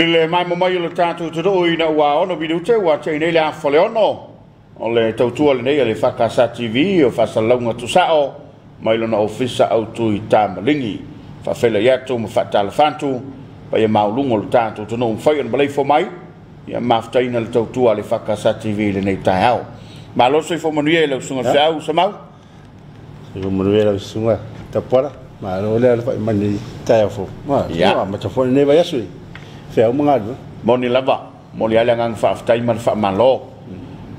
I le mai mo mai o le tātou te roi na ua ono bidu te ua te nei le awhale ono. O le tautua le nei a le whakasa TV o whasalaunga tu sao. Mai lona ofisa au tu i tā malingi. Whawhela iatu ma whatala whantu. Pa ia maulungo le tātou te nōm whai an balei fo mai. Ia maftaina le tautua le whakasa TV le nei tai au. Ma loso i fo manuia le usunga whiau sa mau. I fo manuia le usunga ta pora. Ma lo le alfa mani tai au fo. Ma Ia. ma ta fo ne va Se o mga do. Moni lava. Moni ala ngang fa aftai man fa malo.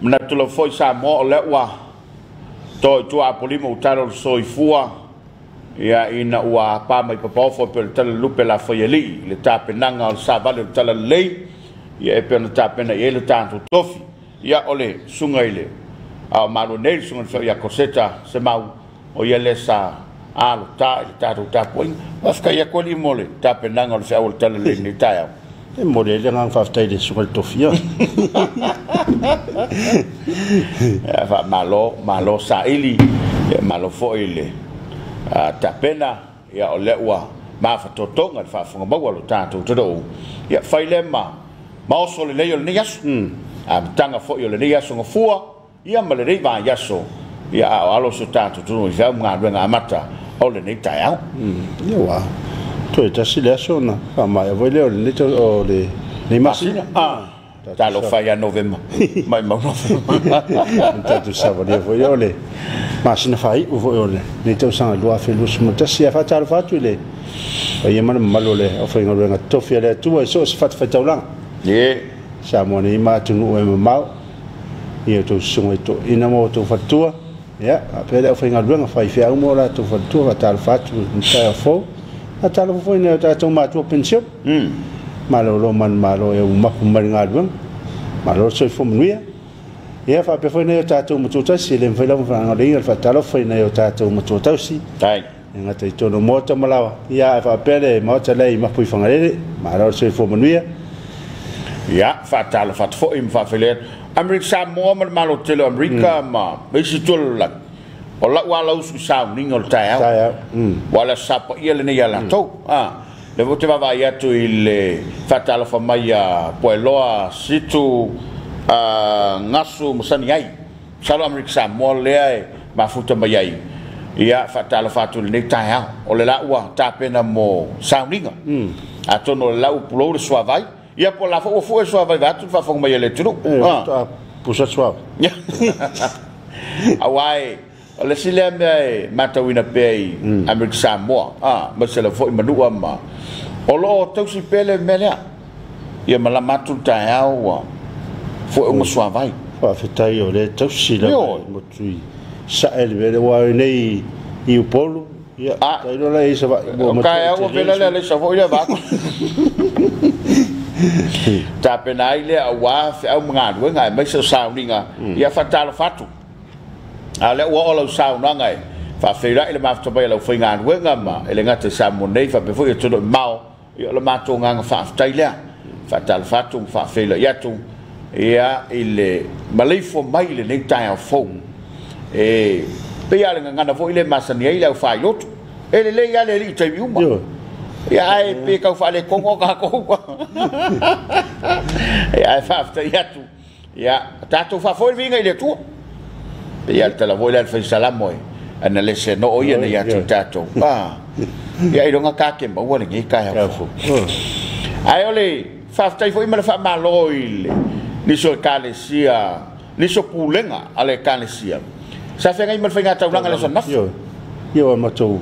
Mna tulo foi sa mo lewa. To i tua apoli mo utaro fua. Ia ina ua pa mai papa pe le tala lupe la foi. E le ta penanga o sa vale le tala lei. Ia e pe na ta pena i tofi. Ia oleh sunga le A malo nei sunga fa ia koseta se mau. O ia le sa alo ta ili tatu tapu ina. Mas kaya kwa li mole ta penanga o le tala ni taeao. Eh, e molele gagafafetaile um suga le tofia. Faamālō mālō saʻili malo foʻi le tapena ia o le ua mafatotoga le faafoga maua lo tatou tadou ia fai le ma maoso lelei mm. ah, o lenei aso. Amataga foʻi o lenei aso gafua ia ma lelei vaiaso ia aʻoalo so tatou tunu i feau magaluega amata o lenei taeao mm. ia ua toetrasile asona amae avai lea ole lei masina talofai a novema mai mau novema tatusavalia foi ole masina fai'u foi ole nei tausaga lua afelua sumatasi a faatalofa atu i le aia ma le mamalu o le aufaigaluega totofi a le atua e so o se faatafaitaulaga e sa mo nei matunuu e mamao ia o tou susuga i to'ina mo tou falatua ia apea le aufaigaluega faifea'uma o latou falatua faatalofa atu mataeafou atalo foi na ta to ma to pension malo lo man malo e ma ku man ngal malo so fo mnuia ia fa pe foi na ta to mu to ta si le foi la mu nga le fa talo foi na ta to mu to ta si tai nga te to no mo to malawa ia fa pe le mo ta le ma pui fa ngale malo so fo mnuia ia fa talo fa fo im fa felet Amerika Samoa malo tele Amerika ma besi tol Olak walau susah ning ol tayar. Tayar. Mm. Wala sapo ia hmm. le nyala mm. tu. Ha. Le vote va vaya tu il fatal fo maya pueloa situ a uh, ngasu musani ai. Salo amriksa mole ai mafuta maya ai. Ia fatal fatul ni tayar. Ole la wa tapena mo sounding. Mm. Atono la u pulo suavai. Ia pola fo fo suavai vatu fa fo le tu. Ah. Pusat suavai. Awai. O le sile me mata wina pe america samoa ah ma se le fo i manua ma o lo tau si pele melea ia mala matu ta au fo o sua vai fa fe tai o le ta si la Yo. mo tui sa el vele wa nei i u polo ia Ah. tai lo le sa va o kai au pele le le sa fo ia va ta pena ile a wa fe au mga du ngai mai sa sa ninga ia fatalo fatu a le ua o lau sau na ngai fa feira ile mafta bai lau wenga ma ile ngata sa mo nei fa be foi todo mau. Ia le mato nga fa ftai le fa tal fatu fa feira ia tu ia ile malai fo mai ile nei tai au fo e pe ia le ngana fo ile masani ile au fa yot ele le ia le li tai uma ia ai pe ka fa le kongo ka ko ko ia ai fa ftai ia tu ia tatu fa foi vinga ile tu ia tala voi lan fai salamo e ana ya. Ya. Oh. le se no o ia ia tu tato pa ia i donga kake ma wani ngi kai ha fu ai ole fa tai foi mala fa le. ni kalesia, kale pulenga ale kalesia. sa fe ngai mala fai le naf? Yo. Yo ma to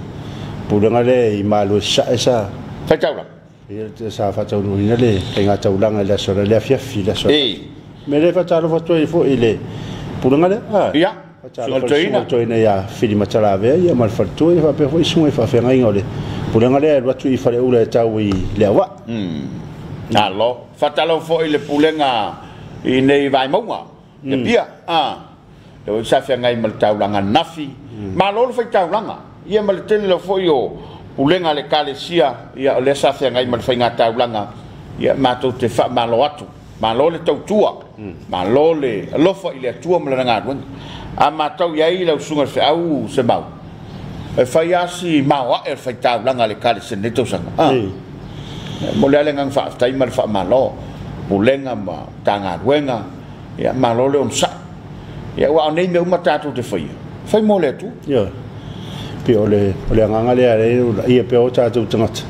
pulenga le i malu sa sa fa tawla ia te sa fa tawu ni le. Fai ngata ulanga le so le afia fi le so e me i pulenga le? Ha. Ya. Sumatoina ya fili machala ave ya malfartu ya fa pefo isu fa fe ngai ngole. Pule ngale lwa tu ifale ule tau i lewa. Mm. Na lo fatalo fo ile pule nga i nei vai monga. Ke pia. Ah. Le sa fe ngai mal tau langa nafi. Ma lo fa tau langa. Mal tin lo fo yo. Pule ngale kale sia ya le sa fe ngai mal fa ngata ulanga. Ya ma tu te fa ma atu. Ma lo le tau. Ma lo le lo fa ile tua ma nga wen a ma tau ia ile usunga fe au se mau e fai asi maua e fai taulanga le kale se neto sanga ah Eh. mo le le ngang fa tai mal fa malo pulenga ma tanga wenga ya malo le on sa ya wa nei me uma tatu te fai fai mo le tu ya pe ole ole nganga le ale ia pe o tatu tangat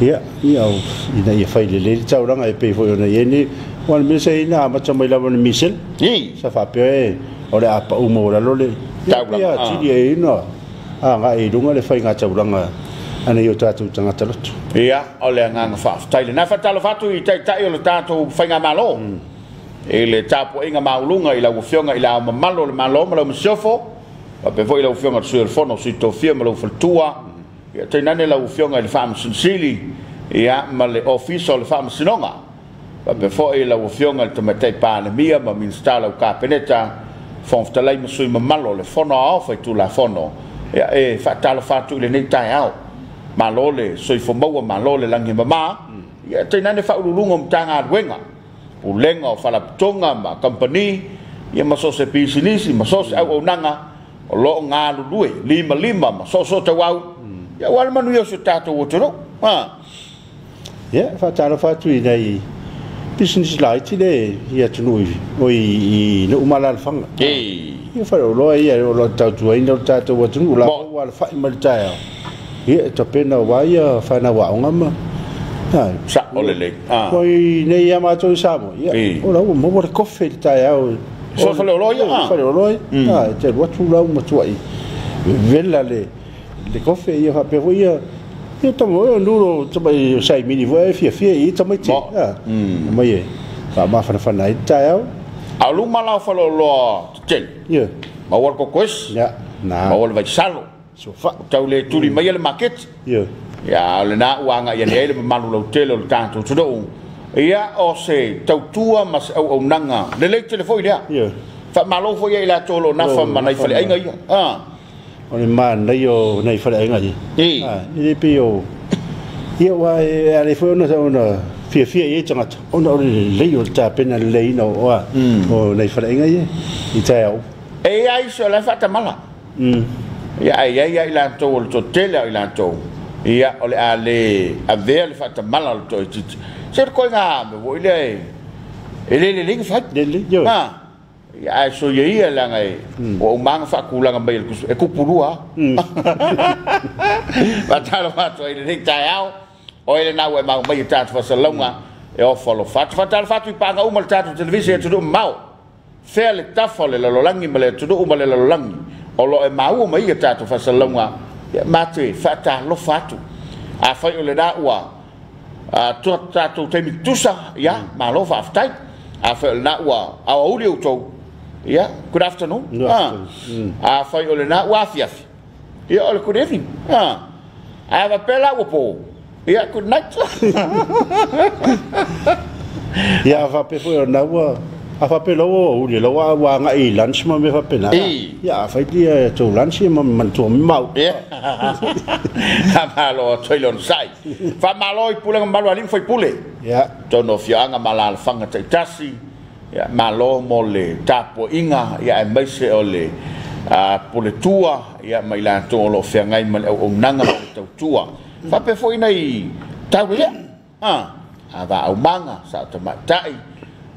ia ia ina ia fai le le tau ranga e pe foi ona ni wan me sei na ma chama ila wan misel ni sa fa pe ole apa umo la lo le Tau ia ranga, ti e no. A nga e dunga le fai nga tau ranga ana yo tatu tangata lotu ia o le ngang fa tai le na fa talo fatu i tai tai o le tatu fai nga malo e le tapo inga maulunga i la ufionga i la mamalo le malo malo msofo pa pe foi la ufionga su el fono si to fia malo faltua ia tai nane la ufionga le fam sinsili ia ma le office o le fam sinonga Ma pe fo e la wofionga to me tai pa na mia ma min sta kapeneta fon ftalai mo sui ma le fono a fa tu la fono. Ya e fa talo fa tu le nei tai au. Ma lole sui fo mau ma lole ma ma. Mm. Ya te nane fa ulu wenga. U lenga fa ma company ya ma so se pisinisi ma so se o lo nga lu lima lima ma so so te wau. Mm. Ya wal manu yo su tatu wotoro. Ha. Ya fa talo fa nei business light le ia tunu o i no umala le fanga e ia fa lo ia o lo tau tu ai no tatu wa tunu la wa fa mal tai ia to pena wa ia fa na wa nga ma ha. Sa o le le. A Poi nei ia ma to sa mo. Ia o la mo mo le coffee tai au So fa olo ia, ah. fa Mm. ah te wa tu la mo tu ai. Vela le le ia fa pe ia ia to mo no to mai sai mini vo fia fia i to mai ti Mo. ah Mm. mai fa ma fa fa nai tai au auluma lao faloloa tetele ia ma ua le kokoesi ya ma na ua le vaisalo so fa tau le tuli mai le makete ia ia o le na uaga ia nei le mamalu lau tele o le tatou tunuu ia o se tautua ma se auaunaga lelei tele foi lea ia faamalo foi ai latou lo nafa Lo ma nai nafa faleaiga ia a o le ma nei o nei fa ai ngai i ah i pe o ia wa e ale foi ona ona fia fia e tanga ona le le o ta pena le ina o a o nei fa ai ngai i tai au e ai so la fatamala mm ia ai ai ai latou o le totele ai latou ia o le a le avea le fatamala o le toʻititi se le koiga me foi le e le lelegi fai le le yo Ah, ia e soia ia laga e ua umaga faakulaga mai e kupulua fatalo atu ai lenei taeao oe lenā ua e fa salonga e tatou fasalauga e ofa alofa atu faatalofa atu i paagauma le tatou televisa e atunuu mamao fea le tafa o le lalolagi ma le atunuu ma le lalolagi o loo e maua mai e tatou fasalauga ia mate faatalofa atu afai o lenā ua. Tatou taimitusa ia malo faafetai afai o lenā ua. Auauli outou ia good afternoon. Good Ah. afternoon. a fai o le na ua afiafi ia o le good evening. Ah. I have a pela ua po ia good night. Ia fa pe foi ona wa a fa pe lo o le lo wa wa ngai lunch ma me fa pe na I. ia fa dia to lunch ma man to mau ia ha malo toilon sai. Fa malo i pule malo alim foi pule ia tono fianga malala fanga taitasi ya malo mo le tapo inga ya e maise o le a pole tua ya mai la to lo fianga i mal o nanga mo le tau tua fa pe foi nei tau le ah ava au manga sa te matai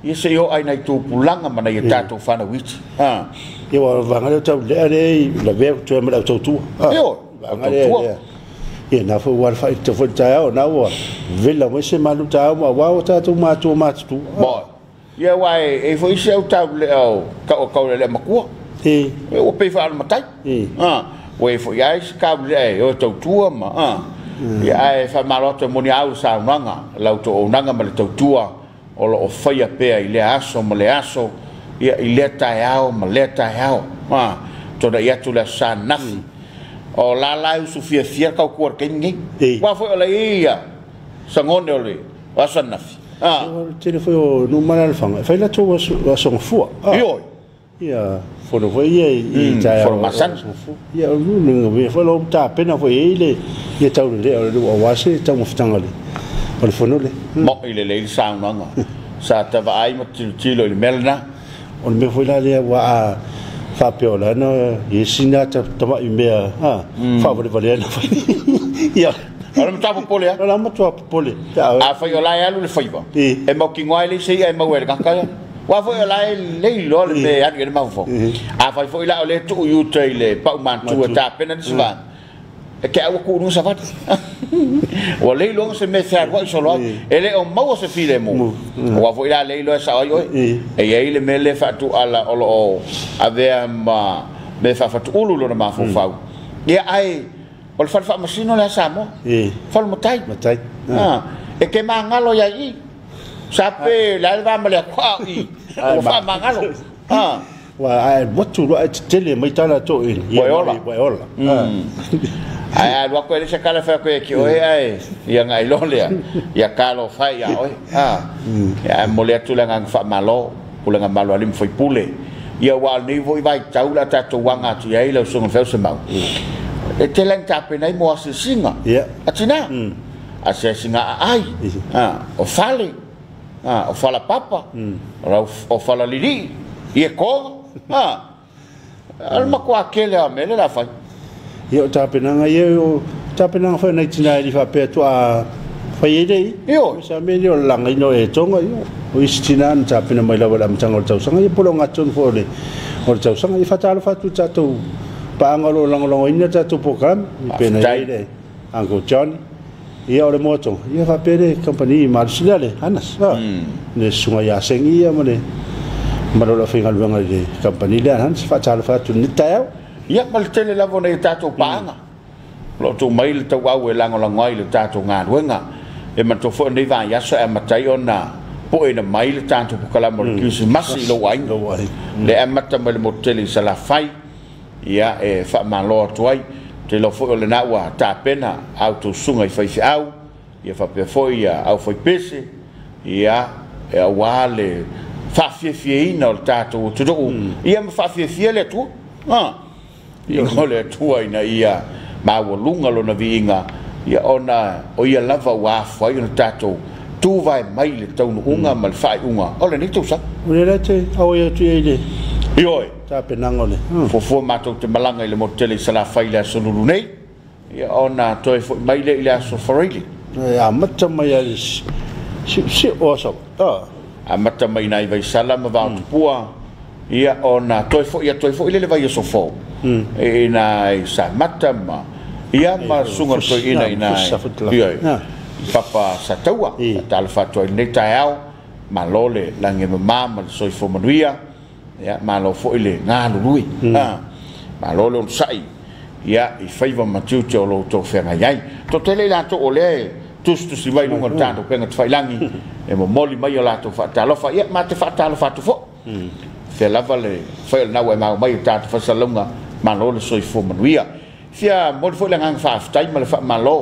ia se o ai nei tu pulanga mana ia tato fana wit ah ia wa va ngai to le le la ve to ma to tu Io, ngai ia na fo wa fa to fo tai au na wa vela mo se malu ta ma wa o ta tu ma tu ma tu bo ia wai e foi se o tau le o ka o ka le makua e o pe fa al matai e Ah, we fo ya is ka le o to tua ma. Ah. Ya e fa maroto mo ni au sa nanga, la to o nanga ma le to tua o lo o faia pe i le aso ma le aso. Ya i le ta yao ma le ta yao. Ah, to da ya tu la sa nafi. O la la u su fia fia ka ku ke ngi. Wa fo le ia. Sa ngone o le. Wa sa nafi. 啊，这里会有弄满了房，反正他我送我送货。哎呦，呀，反正我也也在啊，送货。也有那个，反正我们打平了，我也来，也走了嘞，我我是走不长了嘞，我反正嘞。莫伊来来上那个，啥子话？哎，莫走走了，没了呢。我们回来嘞，我啊。发表了，那也是那怎怎么有没有啊？发不了不了，呵呵呵，要。Ora mta po pole. Ora mta po pole. A fai o ya le fai ba. E mo ki ngoi le sei e mo wer ka ka. Wa fai o lai le lo le me ya ke ma fo. A fai fo ila o le tu yu te le pa man tu ta pena ni sva. E ke au ku nu sa fat. O le lo se me se wa so lo. Ele le o mo se fi le mo. Wa fo ila le lo sa o. E ye le me le fa tu ala o lo ave ma me fa fa tu ulu lo na ma fo fa. Ye ai Ha. Ha. o le faafaamasino le asamo falumatai matai e ke magalo iai i. Sa pe leae ha. le faamaleakoa o i ua faamagalo ae matu loa e tetele mai tala toeaeola ae alua koe lese kala fai koe kioe ae ia gailo lea. Ia kalo fai aoe ae mole atu le agaga faamalo ulega malo alimi foipule ia ua alenei foi vaitau le a tatou aga atu iai lausuga feu se mau. Hmm e te lang tape nei mo se singa ia atina mm. a se singa ai. Ah o fale ah o fala papa. Mm. o fala lili. E ko ah al ma kwa kele a mele la fa ia tape nanga ia o tape nanga fa nei tina i fa pe to a fa ye dei io sa me ni o langa ino e tonga io o istina na tape na mai la wala mtanga o tau sanga ia polo ngatun fo le. O tau sanga i fa talo fa tu paangalo lang lang ina ta tu program pena ide Uncle John ia ole moto ia fa pere company marsinale anas ha ne sunga ya sengi ia mane maro la fingal vanga de company le hans fa tal fa tu nitao ia mal tele la vona ta tu paanga lo tu mail ta wa we lang lang ngai le ta tu nga wenga e man to fo nei va ya so e matai ona po e na mail ta tu kala mo ki masi lo wai le e mata mo le mo tele sala fai ia e fa malo tuai te lo fo le na wa ta pena auto sunga i fai au. Ia fa pe foi ia au foi pese. Ia e wale fa fie fie ina o tato tu do ia ma fa fie fie le tu ha. Ia ko le tu ai na ia ma wo lunga lo na vinga ia ona o ia lava wa fa i tato tu vai mai le tau unga mal fai unga. O le ni tu sa o le te au ia tu ia Ioi. Ta penanga le. Fo fo matou te malanga i le motele sala fai le asolulu nei. Ia ona toi fo mai le i le aso farili. Ia mata mai a si si oso. Ah. A mata mai nai vai sala ma va pua. Ia ona toi fo ia toi fo i le vai aso fo. E nai sa mata ma. Ia ma sunga toi ina ina. Ioi. Papa sa taua. Ta alfa toi nei tai au. Ma lole lange ma mama soi fo manuia. ia malo foʻi le galulue malo lo onosaʻi ia i faiva matiute o loutou feagai ai totele i latou o lea e tusitusi mai luga lo tatou pega tefailagi e momoli mai o latou faatalofa ia ma te faatalofa atu foʻi fe lava le fai o lenau e maumai o tatou faasaloga malo le soifua manuia fia moli foʻi le agaga faafetai ma le faamālō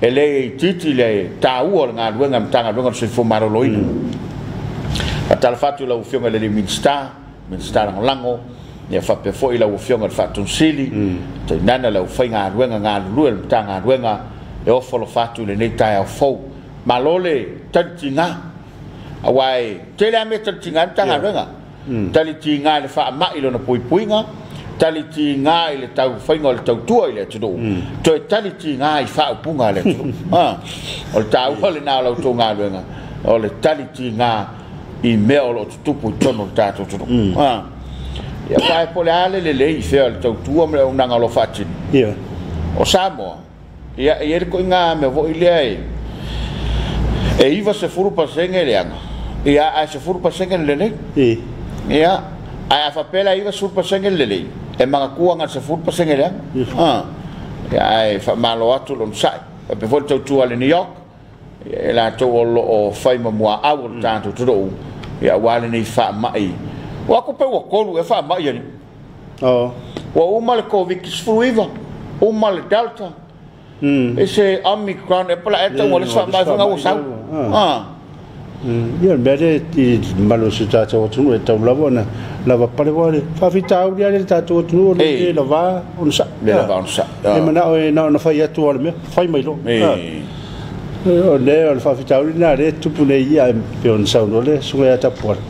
e lē le tāua o le galuega ma tagaluega le soifua malōlōina faatalofa atu i le le min stara lango ya fa pe fo ila u fionga fa tun sili te nana la u fa nga ruenga nga luel tanga ruenga e o folo fa tu le nei tai au fo malole tantinga awai te la me tantinga tanga ruenga tali tinga le fa ma ilo na pui puinga tali tinga ile tau fa nga le tau tua ile tudo to tali tinga i fa punga le ah o tau le na la tu nga ruenga o le tali tinga i mea o tu tupu mm. i tono le tātou tono. Ia pae pole ale le lei i fea le tau tua mele o lo fatin. Ia. O Samoa, ia ere koi ngā me vo i lea e. E iwa se furu pa senge. Ia ai se furu le lei. Ia. Ai afa pela iwa se furu pa senge le lei. E manga kua ngā se furu. Ia. Ia ai fa malo atu lon sai. E pe vo le tau le New York. E la tau o lo o fai mamua awo le tātou tono ya wale ni fa mai. Wa ku pe wo kolu e fa mai ya o. Wa u mal ko vi ki sfu iva mal delta mm ese omicron kan e pla eto wale fa mai fa ngau sa ha Ya, bade di malu sudah tahu tu, tahu lawa na, lawa pada wale. Fafi tahu dia ada tahu tu, lawa unsa, lawa unsa. Emana, na, na fayatu wale, fay mai lo. Eh, o ne o le fafitauli na le tupu nei ia e peon saulo le suga ia tapuala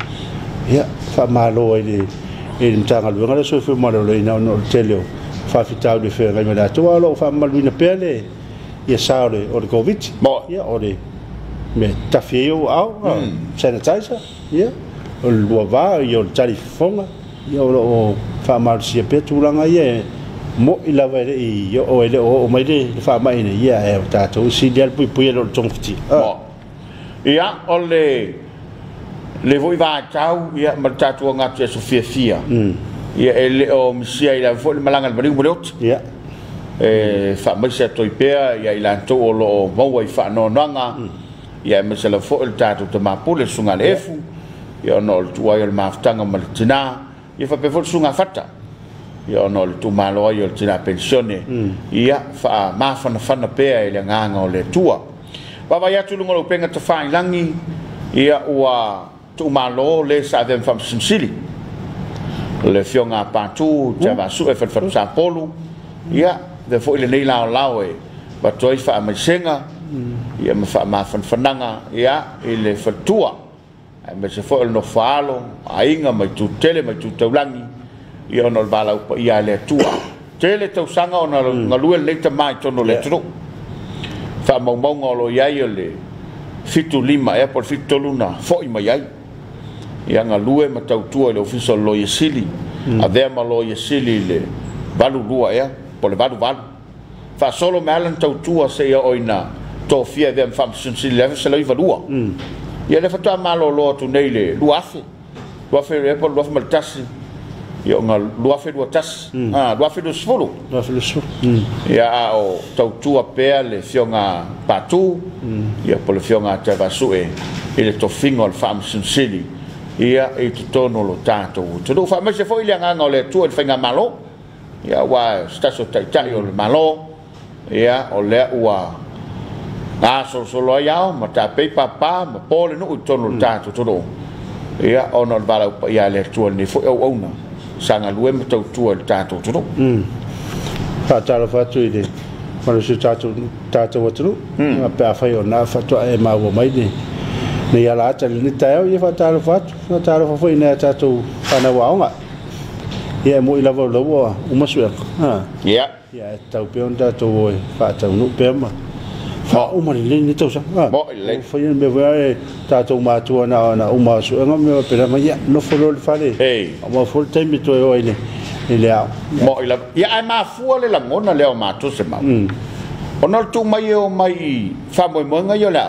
ia faamālo ai le matagaluega le soe femaleoleina ona o le tele o faafitauli e feagai ma latou a loo faamamaluina pea le ia sa o le covid. Ia o le me tafi ai ou ao sanitiser ia o le luavā ia o le talifofoga ia o loo faamalusia pea tulaga ia mo i lava ele i ia o ele o mai le fa mai ne ia e o tatou si dia pui pui le tong fiti Mo. Ia, o le le voi va tau ia ma tatu nga te so fia fia. mm Ia e le o misia i la fo le malanga le mariu mo le ot. ia E fa mai se toi pea ia i la to o lo mau i fa no nanga. Ia me se la fo le tatu te mapule sunga le efu. Ia no le tua ia le maftanga ma le tina. Ia fa pe fo sunga fata. Mm. ia ona o le tumālo ai o le tinā pensione. Ia faamafanafana pea e le agaga o le atua vaavai atu luga lou pega tafailagi ia ua tuumālō le sa avea faamasilisili le fioga patū tavasuʻe mm. falefatusapolu ia ve foʻi lenei laolao e. Vatu ai faamaisega mm. ia ma faamafanafanaga ia i le faletua ae ma se foʻi o le nofaalo aiga mai tutele mai tutaulagi ia ona vala valau pa ia le atua. Tele tausaga ona mm. galue lelei tamā i tono le tru fa mau mau ngolo iai o le fitulima e por fitu luna fo i mai ai. Ia lua ma tau tua le ofiso lo le sili mm. a avea ma loia sili le valulua ea po le valuvalu. Faasolo me alan tau tua se ia oina tofia e avea ma faamasonosili leafa selai valua mm. ia le fatuamalōlō atu nei le luafe. Luafe ea po le luafe ma le tasi ia o ngā 22 tas, mm. ah, 22 10. 22 10. Mm. Ia a o tautua pēa le fio ngā pātū, ia mm. Ya, pole fio ngā te vasue, i le tofingo al whaam sinsili, ia i te lo tātou. Te nuk whaam mese fōi lia ngā ngā le e tua i whainga malo, ia wā staso taitai o le malo, ia o lea ua ngā sorosolo ai au, ma tā peipa pā, ma pole nuk i tono lo tātou, te. Ia, ono al bala upa, le tua ni fōi au. sanga lue mo tau tua le tato tuno. Pa tala fatu i de, mana su tato tato watu, a pe a fai o na fatu a e ma mai de. Ne ia la ata le ni tae o i fa tala fatu, na tala fa fai nea tato pana waonga. Ia e mo i lava o lau o umasuek. Ia. Ia e tau pe on tato o e fa tau nuk ma. Fa uma ni ni tau sa Mo le. fa ia me va tato ma tu na na uma su nga me pe ma ia no fo lo fa le hey. Ma full time to o ile ile au mo ila ia ai ma fu le la ngona le ma tu se ma ona tu mai o mai fa mo mo nga yo la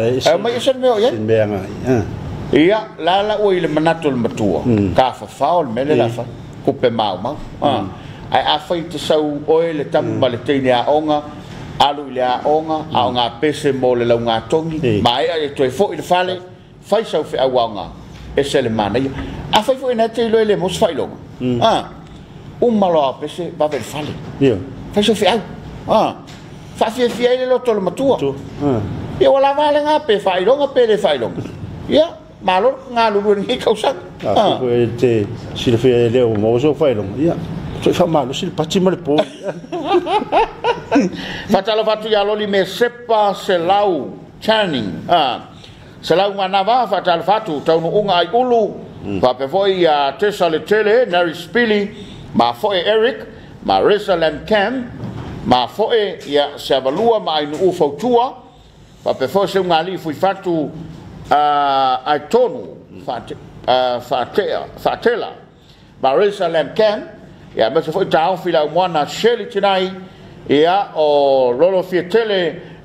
le e mai sen me o ia sin be nga ia la la o ile manato le matua ka fa fa o me le la fa ku pe ma ah ai a fa te sau o le tam ma le tene a onga alu ile a onga a onga pese mo le launga tongi. Ma e ai toi fo il fale fai sau fe au onga e sele mana ia. A fai fo inete ilo ele mos fai longa. A un malo pese va ver fale fai sau fe au. A fai fie fie matua. Ia wala vale nga pe fai longa pe le fai ia malo nga lulu ni kausak a fai fo ete si le fie leo mo ia. toe faamalosi le pati ma le poi faatalava atu iā loli me sepa selau channing selau ganava faatalafa atu taunuuga ai ulu faapea foʻi iā tesa le tele nari spili ma foʻe eric ma resa lancam ma foʻe ia se avalua ma ainuu fautua faapea foʻi seugali'i fui fatu ai tonu faatea faatela ma resa lancam ia me se foi taofila moana sheli tinai. Ia o lolofia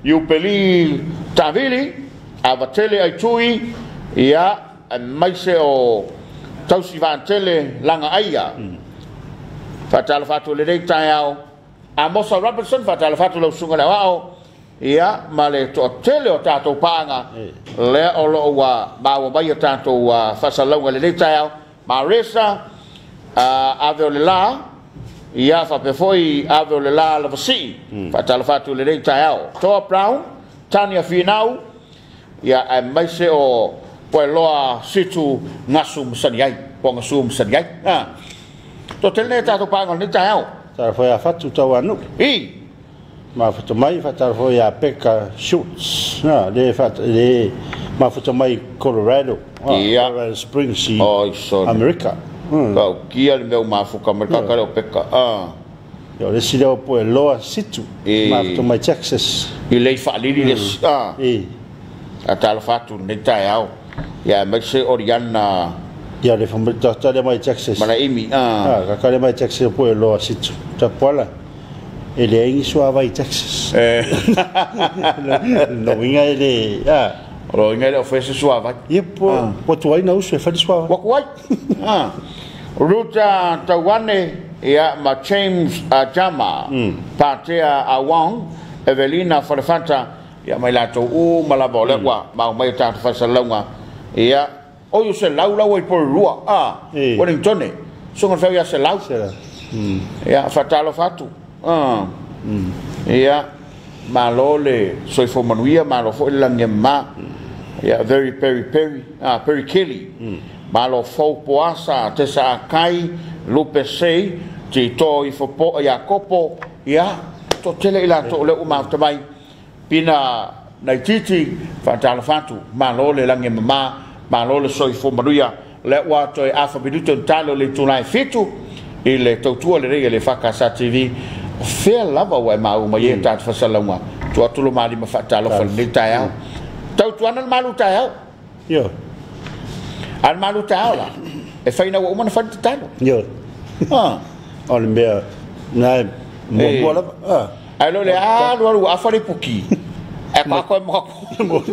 iu peli tavili avatele ai tui. Ia maise o tausi vaatele laga aia. Mm. Faatala fatu lelei taeao amosa robertson faatala fatu lausuga le avao ia ma le toʻatele o tatou paaga lea o loo ua maua mai o tatou faasalauga uh, lelei taeao ma uh, ave o ya, le lā ia faapefoi ave o le lā lavasii mm. faatalafaatu lelei taeao toa brown tani afinau ia ya, ae maise o poe loa situ gasu masani ai po gasu masani ai uh. Ha. totelene tatou paaga lenei taeao talafoi a fatu tau anuki i mafuta mai fatar foi a peka shoots na de fat de ya, ha, mafuta mai colorado. Ha, oh, yeah. colorado springs oh, america. Mm. うん、が kia ah. le meu mafuka mai kaka o peka a ia o lesi lea ua poe loa situ. Eh. Mafutamai texas i lei faalili lesi mm. a ah. eh. atalofa atu lenei taeao ia mai se oriana. Ia le famatatalia mai texas malaimi a kaka le mai ah. texas poe loa situ. Tapuala e leai gisuavai texas eh. nauiga ele a Olo inga le ofese suava. Yepo, ah. po tuai na usu e fadi suava. Wakuai. ah. Ruta tawane ia ma James ah, Ajama. Hmm. Patea ah, Awang, Evelina Farfanta, ia mai lato u malaba ole wa, ma o hmm. mai tatu fasalonga. Ia, o yu se lau lau i por rua. Ah, a e. waning tone. Sungan feo ia se lau. Sera. Mm. Ia, fatalo fatu. Ah. Mm. Ia, malole soifomanuia malo foʻi lage ma mm. Ia very very very ah very kelly malo fo poasa te sa kai lupe sei ti to i fo po ia kopo ia to tele ila to le uma tamai pina nai titi fatalo fatu malole la ngema malole soi fo manuia le wa to e afa biduto talo le tunai fitu i le tautua le rei le whakasa TV whea lava wai mau ma ye tat whasalonga tua tulu mali ma whatalo whal ni tai au ana atuana le malutaeao ia ale malutaeao la e fainaua uma na faletatalo ia o le mea na muamua lava ae lo le ah, alualu afa e le puki. E kakoe makako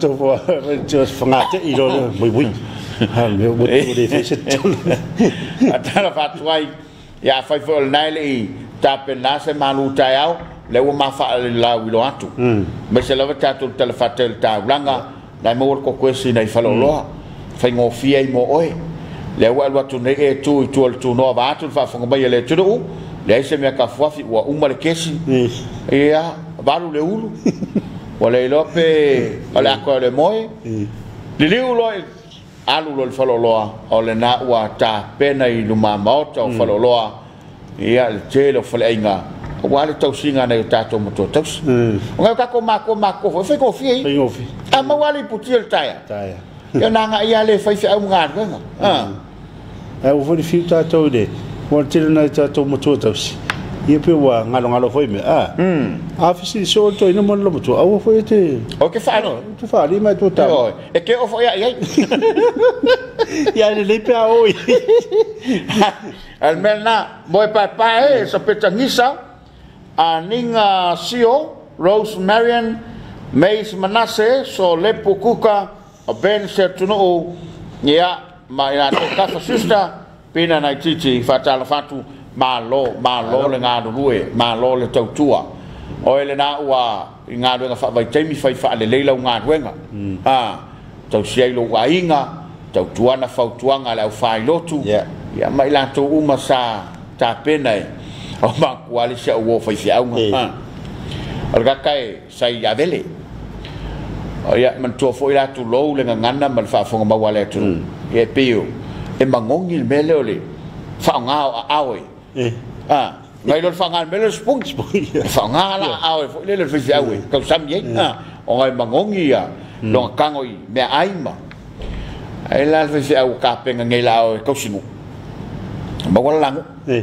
tofua tios fagateʻi lo le muimui alemea ua tule faisetala atala faatua ai ia afai foi o lenai leʻi tapena se malutaeao le ua ma fa la lo atu. Hmm. Ma se lava tatu tele fa tele ta langa na mo ko ko si nei fa lo hmm. lo fa ngo i mo oi le wa lo tu nei e tu i tu tu no va atu fa fa ba e le tu do le se me ka ua fi wa umar kesi. E ya le ulu. Ua leiloa lope o ko le moi e le hmm. le ulo alu lo fa lo lo o le na wa ta pena i luma maota o fa lo lo ia le tele o fa le o wale tau singa na tatou to moto tau si ngai kako mako mako fo fe ko fi a ma wale puti el taia taya. Yo na nga ia le fa fi au ngar ko ha ai u fori fi ta to de mo tiru na ta to moto tau si pe wa ngalo ngalo fo me a mm. so ino mo lo moto au foi te o ke fa no tu fa li mai to ta e ke o foi ya ya ya le pe a oi. Al mena mo pa pa e so a ninga sio Rose Marion Mace Manasse so lepo kuka o ben se tunu ia ma ina te kasa sister pina na titi fatala fatu ma lo ma lo le nga lue ma lo le tautua. O ele na ua i ngā ruenga wha vai teimi whai wha le leila o ngā ruenga ah tau siai lo wa inga tau tuana fau tuanga le au whai lotu Yeah. ia mai la to uma sa pena e o ma kuali se o fai fi au ha. Alga kai sai ya vele o ia man to fo ila tu lo le ngana mal fa fo ma wale tu e pio e mangongi mele ole fa nga a awe Eh. ah ngai lo fa nga mele spung fa nga la awe fo le le fi fi awe ka sam ye ah o ngai mangongi ya lo kangoi me aima ai la fi fi au ka penga ngai la o ko sinu ma wala langu Eh.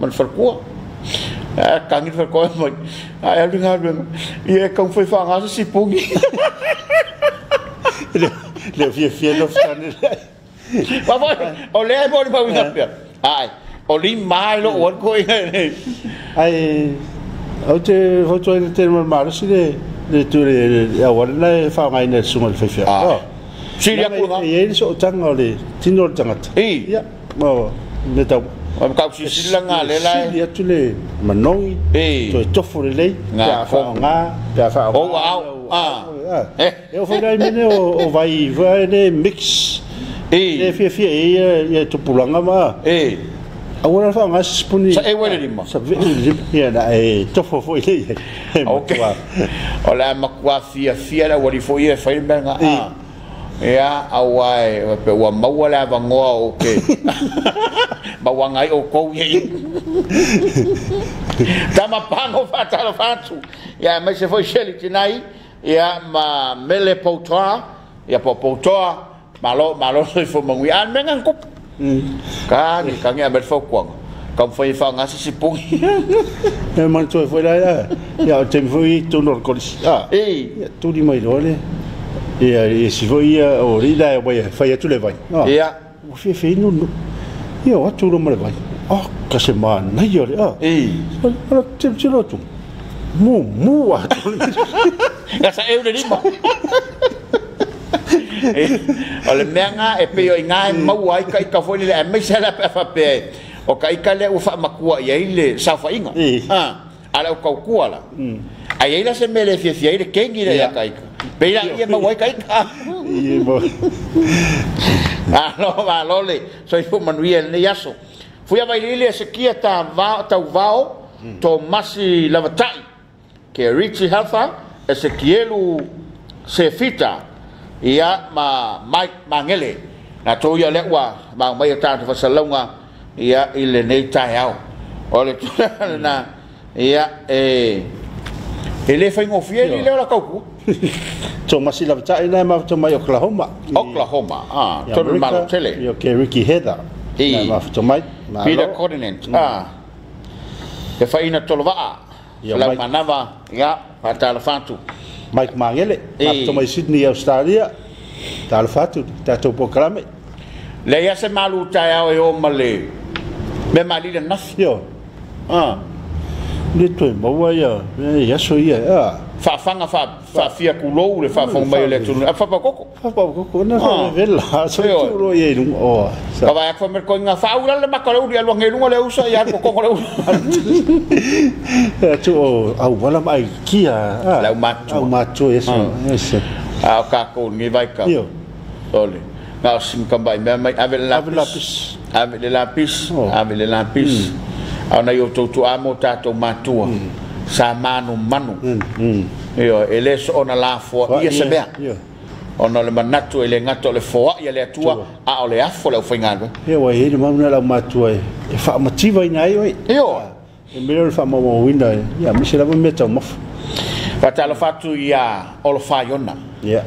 man fa ko a kangi fa ko mo a ya linga lu ia kong fa fa nga si pungi Le le fie fie lo stan. pa mo o le mo ni pa wi tapia ai? O li mai lo on ko Ai au te foto ni te mal mal si le le tu le ya wala na fa ngai ne sungal fe fe. Ah. si dia ku nga Ye ni so tang ole tinor tangat. i Ya. Ma me ta Wa ka ku si la nga le lai. Si atu le manongi. E. To e tofu le lei. Nga. Pea fa nga. Pea fa o. Oh. Ah. E o fai mene o, vai vai le mix. E. Le fia fia e ia ia tupulanga ma. E. A wana fa nga spuni. Sa e wale lima. Sa vini lima. Ia na e tofu fo i lei. Ok. O la makua fia fia la wali fo i e fai nga. ia auae pe ua maua le avagoa o ke. Mauagai oukou iai tamapago faatalofa atu ia mai se foi seli tinai. Ia ma mele poutoa. Ia po poutoa. Malo malo foi fo mangui an menga kup. Ka ni ka ngia bel fo kwang ka foi fa e nga si si pung e man to foi la ya ya foi tu di mai e e si vo ia o rida e vai fai tu le vai. No ia. O fi fi no ia o tu mo le vai. O ka se ma na ia le a e so te te ro tu. Mu mu a tu. Ia sa e le ma o le mea ngā e peo i ngā e mau ai ka i ka fwoni le e mei sara pa fa pe. O ka i ka le ufa makua i aile sa fa inga. Ah, ala o kau kua la. Mm. aila se merecia, fia fia ile quer ngira ya kai peira ia ma wai kai ka ie mo ano va lole soy fu manuel ne yaso fu ya bailile se kia ta va ta vao hmm. to masi lavatai ke richi hafa e se kielu se fita ia ma mike mangele. Na to ia lewa ma mai ta ta fasalonga ia a nei tai au. Ole tu na ia e eh, ele fai ngofia ile la kauku To masi la ta ina ma to mai Oklahoma. Oklahoma ah to Amerika, malo tele Yo ke Ricky Heather. I. Na ma to mai. Ma Pida lo. continent. Ah. E fa ina tolva. La Mike. manava ya pata la fatu. Mike Mangele. Ma I. to mai Sydney Australia. Tal fatu ta to programe. Le ya se malu ta ya o male. Me mali le naf. Yo. Ah. le toe maua ia ia aso ia a fa fa faafia kulou ah. le faafaumai oh, o le atunu fa fapaukoko fapaukoko na faavela so tulo ia i luga fa kavaeaka famerekoiga faau lala makaleu i aluage luga le usa ia kokogo le usa. Atu oh, auala maaikia ah. lau matu au matu eso a ah. o kakou ligi vaika ole. Ga o simikamabai mea mai ave le lapis. Ave lapis. Ave lapis oh. ona yo outou tuamo tato matua. Mm. Sa manu manumanu mm, mm. io e lē soona lafoaʻia se mea. ona le manatu e le gata o le foaʻi a le atua a o le afo le aufaigaluega ia ua iai le mauna lau matua e. Fa faamativa ina ai oe ioa e, e mele o le faamaumauina e. ia misi lava mea taumafa faatalofa atu ia olofaiona. Ia.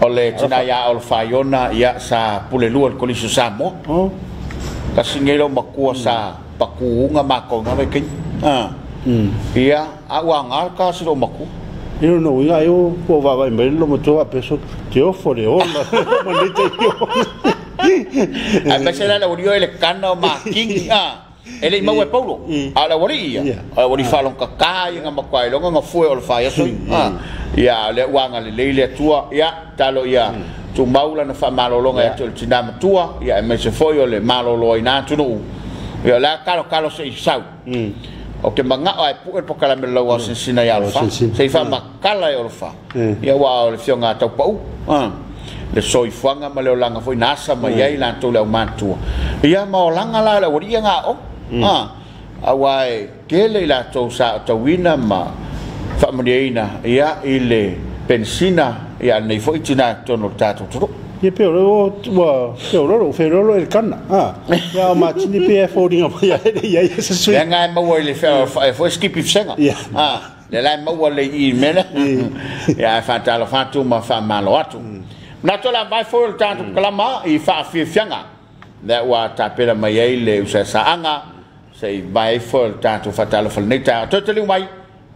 O le ol fa yona ya sa pulelua le koliso samoa. Oh. Ka singelo makua sa pakuunga makonga mai kin. Ah. Ia a wa ngal ka siro maku. Io no winga yo ko va va me lo mo to a peso. Te o fo le o. Mo ni te yo. A me se la urio ele kana ma king. Ah. Ele irmão é Paulo. Ala wari ia. Ai wari falon ka kai nga makwai longa nga foi ol fai so. Ya le wanga le leile tua ya talo ya. Tu maula na mm. mm. fa malolonga ya tol tinama tua ya me se foi ole malolo ina tunu. Ya la kalo kalo se isau. O ke manga ai pu e pokala me lawa sin sina ya fa. Se fa makala ya fa. Ya wa ole fionga tau pau. Ah. le soifuaga ma le olaga foi na asa mai ai latou le aumatua ia ma olaga la le aualia gaao o. Ah. Awai ke le la to sa to wina ma fa madiina ia ile pensina ia nei foi tina to no tato to. Ye pe o wa pe o lo fe lo el kana. Ah. Ya ma tini pe fo dinga pa ya ya ya se sui. Nga ma wo le fa foi skipi fsenga. Ia. Ah. Le la ma wo le i mena. Ya fa ta lo fa tu ma fa malo atu. Na to la vai foi tanto kalama i fa fi fianga. Le wa ta pela mai ai le usa sa anga. Sei vai foi tanto fa ta lo fa neta. To te li mai.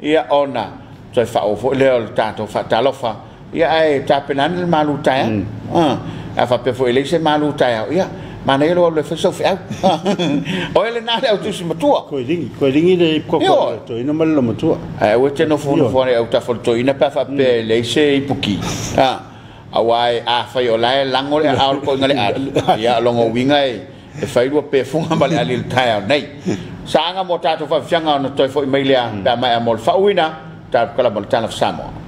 Ia ona. So fa o fo le tanto ta lo fa. Ia ai ta pela ni malu ta. Ah. A fa pe foi le se malu ta. Ia. Mana ele le fa so fa. O ele na le tu si matua. Ko ringi, ko ringi le ko ko to ina mal lo mo tua. Eh, o te no Io. fone au ta foto ina pa fa pe le se i puki. Ah. Awai a fa yo lai lango le au ko ngale a. Ya longo winga e fai lua pe funga male ali le tai au nei sa anga mo tato fa fianga ona toi fo emailia pe mai amol fa uina ta kala mo tana fa.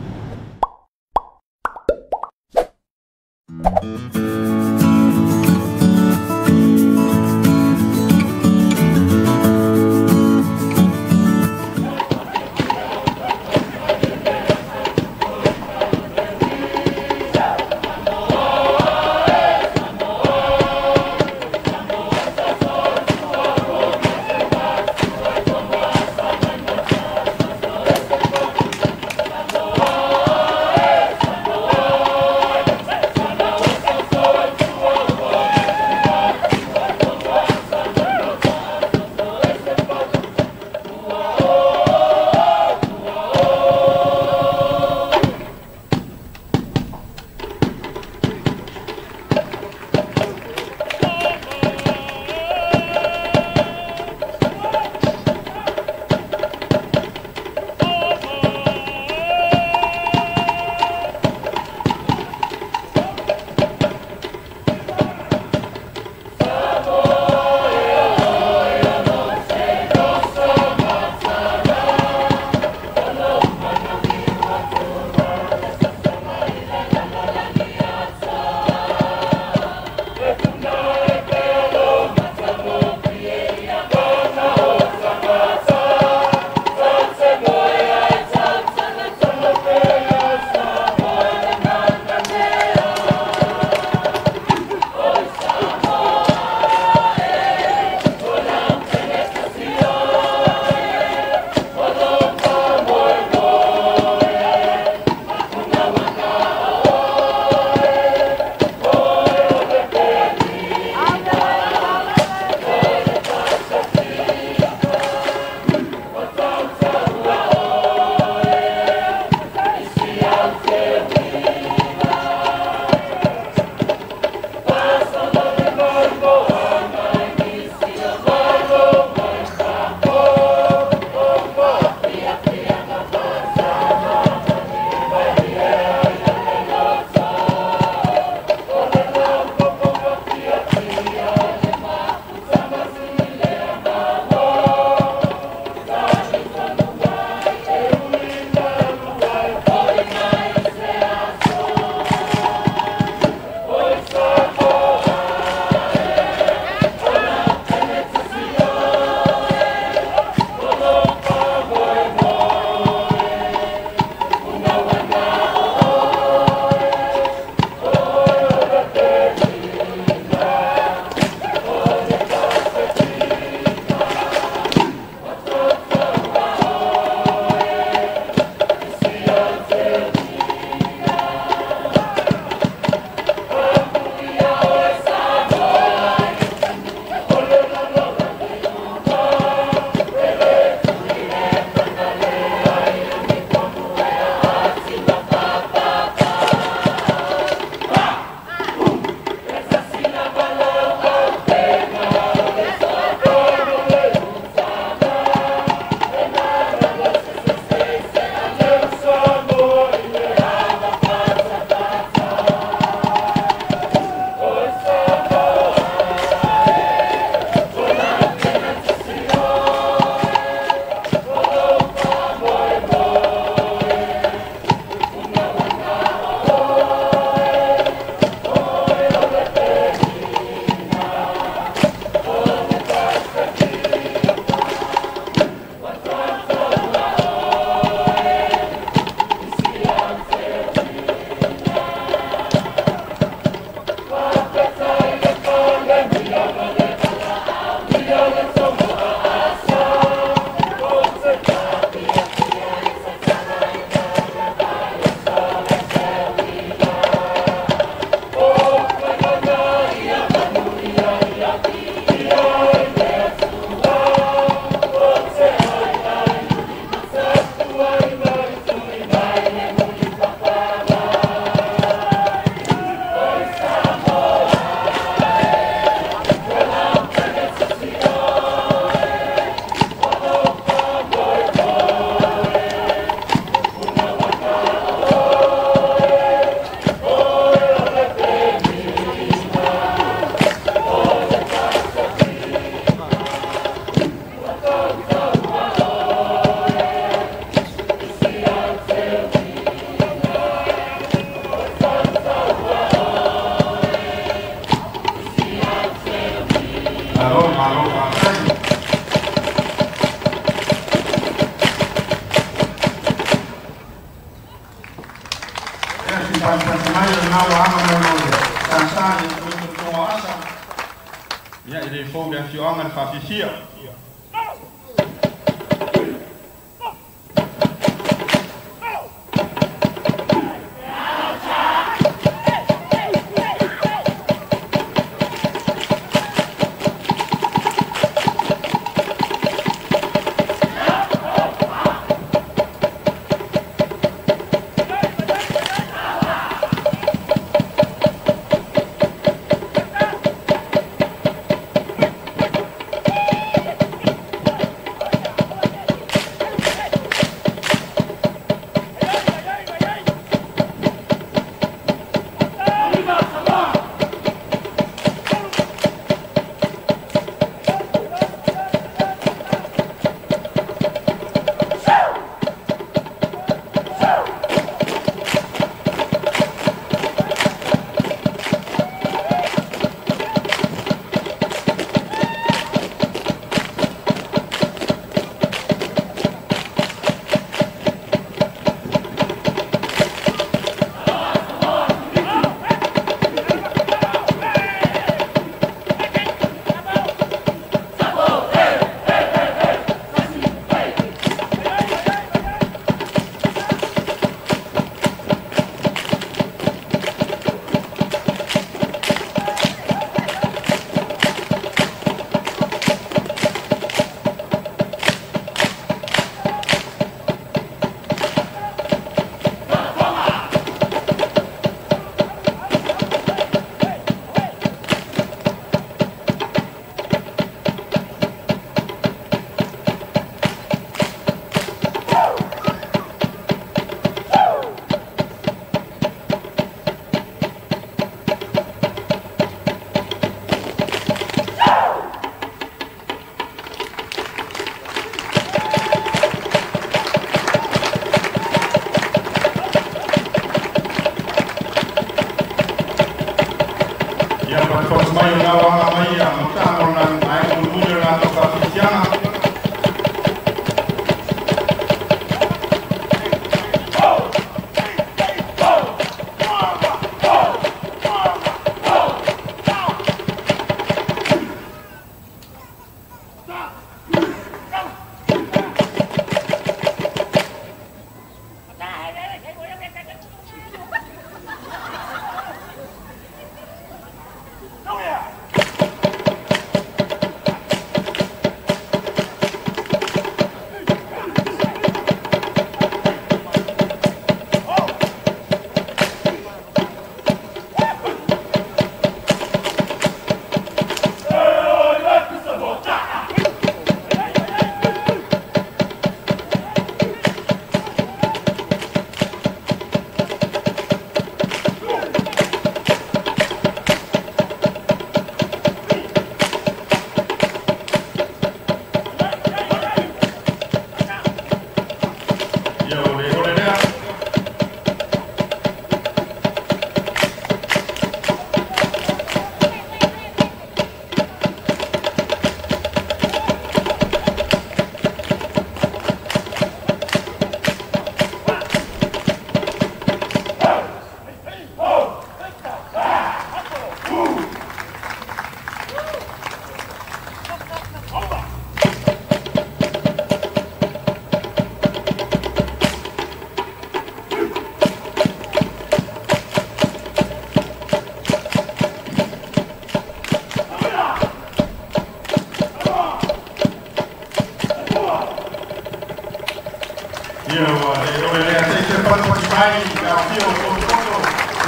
mai la fio sokoto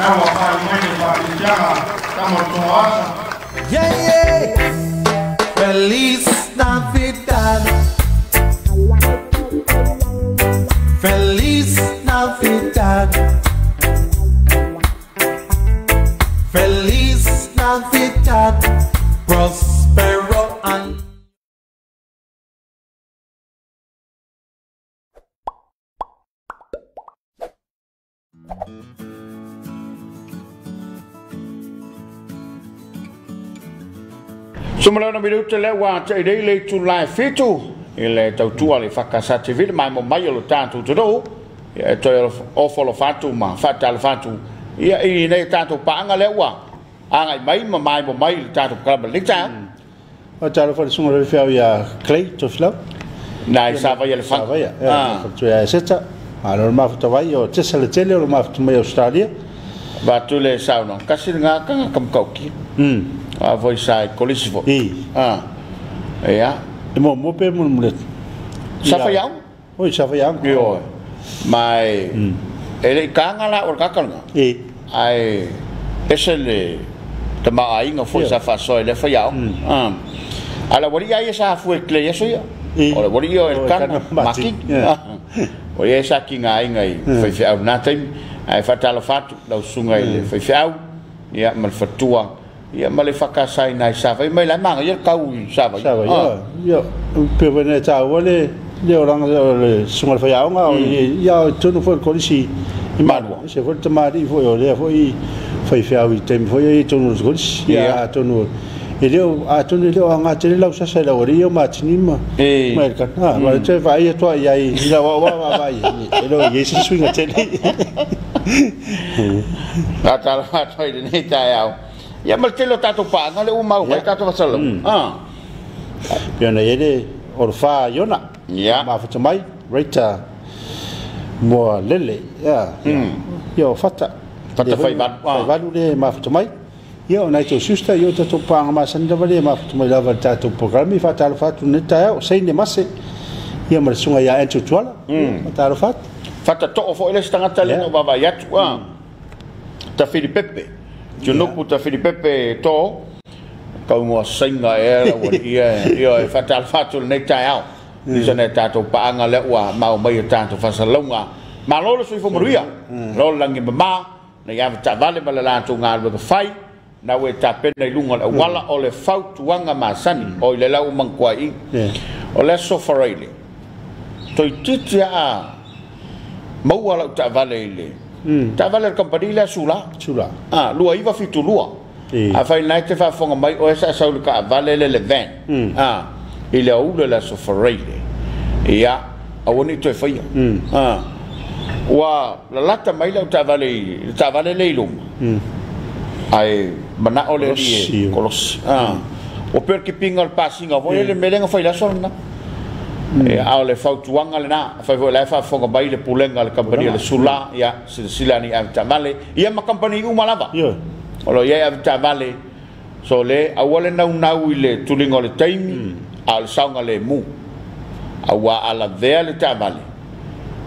na wafali mwene palijana kama tunawaza yeah, yeah. Feliz Navidad Sumala na miru te lewa te dei le tu lai fitu ile tau i le faka sa te vil mai mo mai lo tātou to do e to toi ofolo fatu ma fata fatale fatu ia i nei tatu pa anga le wa anga mai ma mai mo mai le ka ba lita o tātou fo sunga le whiau ya Clay to filau na i sāwai le fa sāwai ia e seta a lor mafutawai o tesa le tele ma lo mafutumai Australia Australia ba tu le sa no kasi nga ka kam kau ki mm a voi sai kolisi fo i ah ia e mo mo pe mo mo sa fa yau o sa fa ya yo mai ele kanga la or kakanga e ai ese le te ma ai nga fo sa fa so le fa yau ah ala wori ai sa fu e kle eso ya I. o le wori yo el O, kan kana maki mati. Ia. o ye sa ki nga ai ngai fa na tem ai fa tala fatu lau sunga ile fa fa au ia mal fatua ia mal fa ka sai nai sa fa mai la manga ia kau sa fa sa va ya ya pe va ne ta wa le le orang le sunga fa ya nga o ya tu no fo ko si. I Manua. se fo te mari fo yo le fo i fa fa i tem fo i tu no ko si. Ia. no e le a tu no le o nga te le lau sa sa la ori o ma. Tini ma E. ma ka ha ma te va i to ya i la wa wa wa va i e lo ye si swinga te le Nga tala fatu ai nei tai au ia mal telo tato pa nga le umau mai tato fasalo ah pe na ye le o fa yo na ia ma fa mai raita mo lele ya yo fata Fata fai van- fai ah. valu le ma fa mai yo na to susta yo to to pa ma san da vale ma fa mai lava ta to programmi fa ta fa tu ne ta o sei ne mase yo ma sunga ya en tu tuala ta fa fata to fo ile stanga tale Yeah. no baba yatu ah ta filipepe. Jo no puta filipepe to ka mo singa era wa ia ia e fata al fatu nei tai au ni sa ne tato pa anga le wa ma mai tato fa salonga ma lo sui fo moria lo langi ma na ya ta vale ma la tu nga lo fai na we ta pe nei lunga le wala o le fautu anga ma sani o le lau i. Yeah. o le so faraile toi titi maua lau taavale i le mm. taavale ah, eh. ah, le kampani le asula sula ah, lua iva fitulua e. afainai te faafoga mai oe sa asau le kaavale le levan mm. ah, i le aula le asofarai le ia aua nii toe faia mm. ah. ua lalata mai lau taavale i taavale le i luma mm. ae manao le hmm. ali e kolosi ah. o perkipinga le hmm. pasiga foi e le melega failaso lana mm. e ao le fautuaga lenā faivoi lae faafofoga mai le pulega le kampani le sulā ia silasila ani avetamale ia ma kampani uma lava yeah. o lo iai avetamale so le aua le naunau i le tuliga o le taimi mm. ao le saoga lemu aua alavea le taavale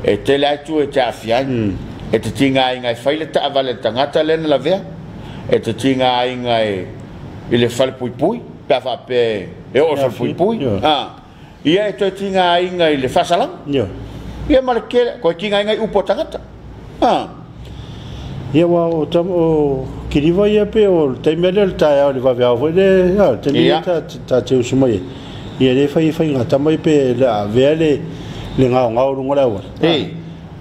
e tele atu e taafia ai mm. e tatigaiga e fai le taavale tagata lena lavea e tatigaiga e i le falepuipui pe afaapea e oo falepuipui yeah. ah. ia e toi tinga inga i le fasalang ia. Ma leke koe tigaiga i upo tagata ia wa o tam o kiriwa ia pe o taimia le tae au le vaveao foi letatatausi mai. Ia le fai ngata mai pe le avea le le gaogao luga le auale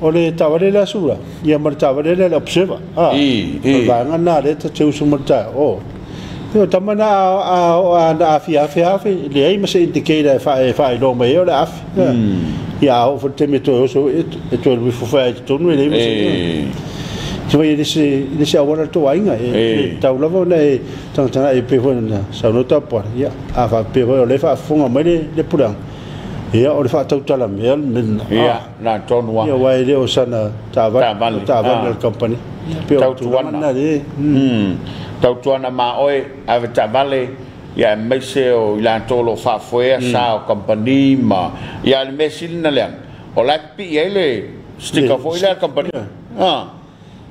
o le tavale le asula ia ma le tavale lea le observa aaga na le tatausi ma le taeao Yo tamana a a a na afi afi afi le ai mas indicator fa fa lo me yo laf. Ya o fo te to so it it will be for fa to no le mas. Tu vai desse desse a hora to ainga e tá o lavo e tanta na e pevo na. Sa no tapo. Ya a fa pevo le fa funga mai le le. Ia o le fa tau tala me men ia na tonu wa ia wai le o sana ta va Ta vale. ta va Ah. le company. Pe o tu tuana. na le Mm. Tau tuana ma oe a ve ta vale ia mai se o ila tolo fa foe sa o company ma ia le mesil na le o la pi ia le stika Le- fo ila company.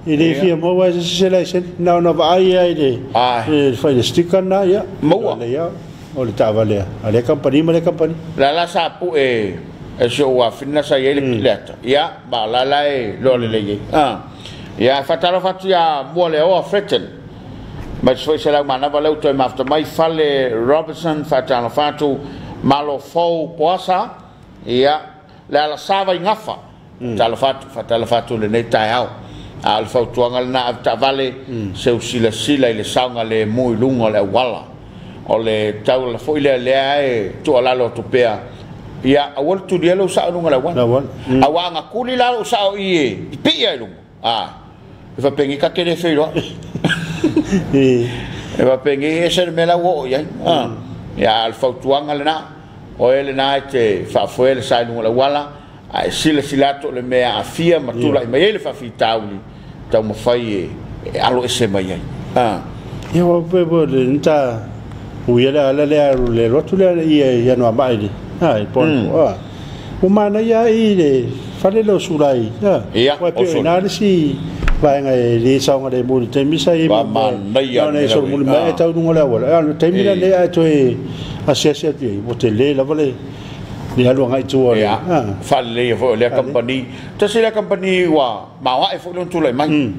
I le fia mo wa se se la sen na na va ai ai le Ai. e fa le sticker na ia Maua. le ia o le taavalea a le kampani ma le kampani lala sa pu e e soauafina saia hmm. hmm. i le kileata ia maalala e loa lelei ai ia e faatalofa atu ia mua le oa freton ma se foi selau manava leu toe mafata mai fale robertson faatalofa atu malofou poasa. Ia le alasā vaigafa talofa atu faatalofa atu lenei taeao a o le fautuaga lenā avitaavale seu silasila i le saoga le muiluga o le auala o le tau la foi le le ai tu ala lo tu pea. Ia awal tu dia lo sa lunga la wan wan. awa nga kuli la lo sa o ie. Pi ia lu ah e fa pengi ka kele fe lo i e fa pengi e se me la wo ya ah ya al fa tuanga le na o ele na e te fa fo ele sai no la wala a sila silato le mea a fia ma tula i mai ele fa fi tauli tau ma fai e e alo e se mai ai. Ah ia wa pe bo le nta uia le ala le le rotu le ia ia no mai ni pon Mm. ah o mana ia i le fale lo surai ya Ia, o suri. na le si vai nga e le sa nga le mo te mi sa i Wa mana ia le so le Ah. e tau nunga le wala ya te mi Eh. le a to e a se se ti mo te le la vale le alu nga i tu ya ah fa le fo le company ta se le company wa ma wa e fo le tula mai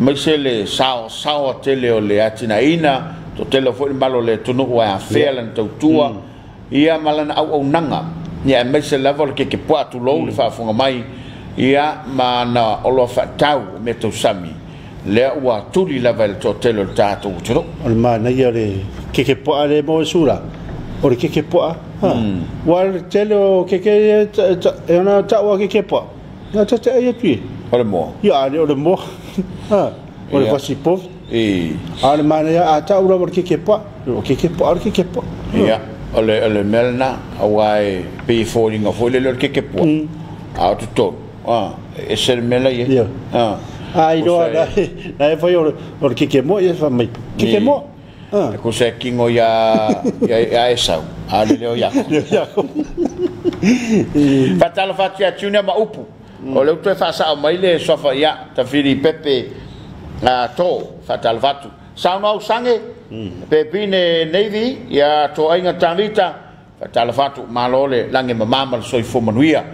mai se le sao sao tele o le atina ina to tele fo le malo le tunu wa fe lan tau tua. Ia malana au au nanga. Ia mai se level ke ke po atu lo le fa fonga mai. Ia mana o lo fa tau me to sami. Le wa tuli level to tele o tatu turo o le mana ia le ke ke po ale mo sura. O le ke ke po ha. Wa le tele o ke ke e ona ta wa ke ke po ya ta te ai tu o le mo ale o le mo. O le Ia. fasi po e a le mana ia a ta ura o ke ke po o ke ke po o ke ke po ia o le o le melna awai pe falling of le le ke ke po a to. Ah e ser mela ye? Ia. ah ai do O na e foi o o ke ke mo ia fa mai. Ke ke Ni. mo? Ha ko se kingo ya ya ya esa a le leo ya. Ya. Fatala fatia tuna ma upu. O le tu fa sa mai le sofa ya ta fili pepe a to fatal vatu sauna usange mm. pepine navy ya to ainga tamita fatal vatu malole lange mamamal soi fo manuia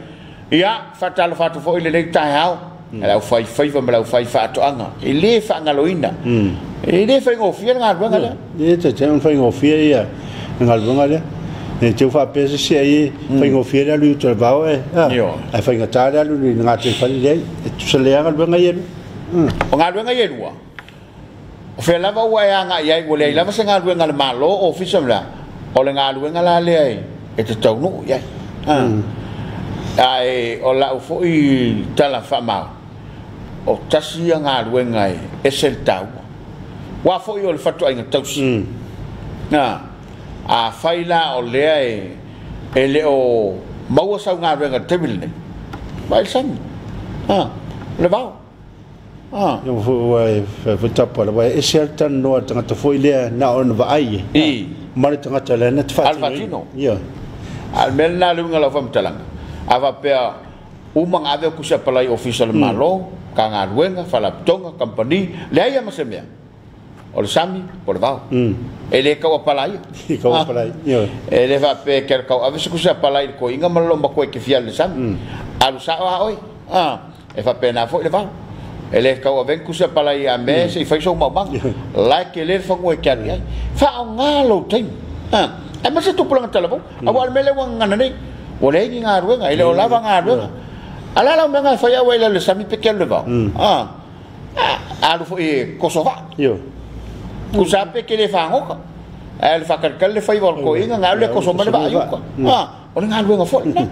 ya fatal vatu fo ile le ta hao. Mm. ala fai fai fo mala fai fa to anga ile fa ngaloina mm. ile fa ngofia nga ngala ye te te un fa ngofia ya ngal ngala ne te fa pese si ai fa ngofia la lu to ba o e. Ya fa ngata la lu ni ngate fa le tu se le ngal ngala ye o ngal ngala ye whea lava ua e anga i ai, o lei lava se ngā ruenga le malo o fisa mla. O le ngā ruenga la le ai, e te tau nuu i ai. Ai, o la ufo i tala wha mau. O tasi a i, e sel tau. Wa fo i o le fatu ai ngā tausi. Nā, a whaila o lea e, e le o maua sau ngā ruenga tebili nei. Vai sangi. Ah, le vau. Ah. Yo fu wai fu tapo la wai e certain no tanga to foi le na on va ai. I. Ah. Mari tanga to le na tfa. Alfatino. Yo. Al ya. mel na lu ngala fam talang. Ava pe umang ave ku sia palai official hmm. malo kang arwen fa tonga company le ai ma semia. Ol sami por va. Mm. Ele ka palai. Ka wa palai. Yo. Ya. Ele va pe ker ka ave ku sia palai ko inga ma ko ke fial le sami. Mm. Sa wa oi. Ah. E fa pena fo le va. Ele ka wa ven ku se palai a me se fa so ma bang la ke le fa ko ke ai fa o nga lo tem ah e ma se tu pulang telefon awal mele wa ngana nei o le ni nga ruenga ele o lava nga ruenga ala la menga fa ya wa le sami pe ke le vao ah alu fo e kosova ia ku sape ke le fango ka el fa kal kal le fa ivol ko inga nga le ko so male ba ka ah o nga lu nga fo na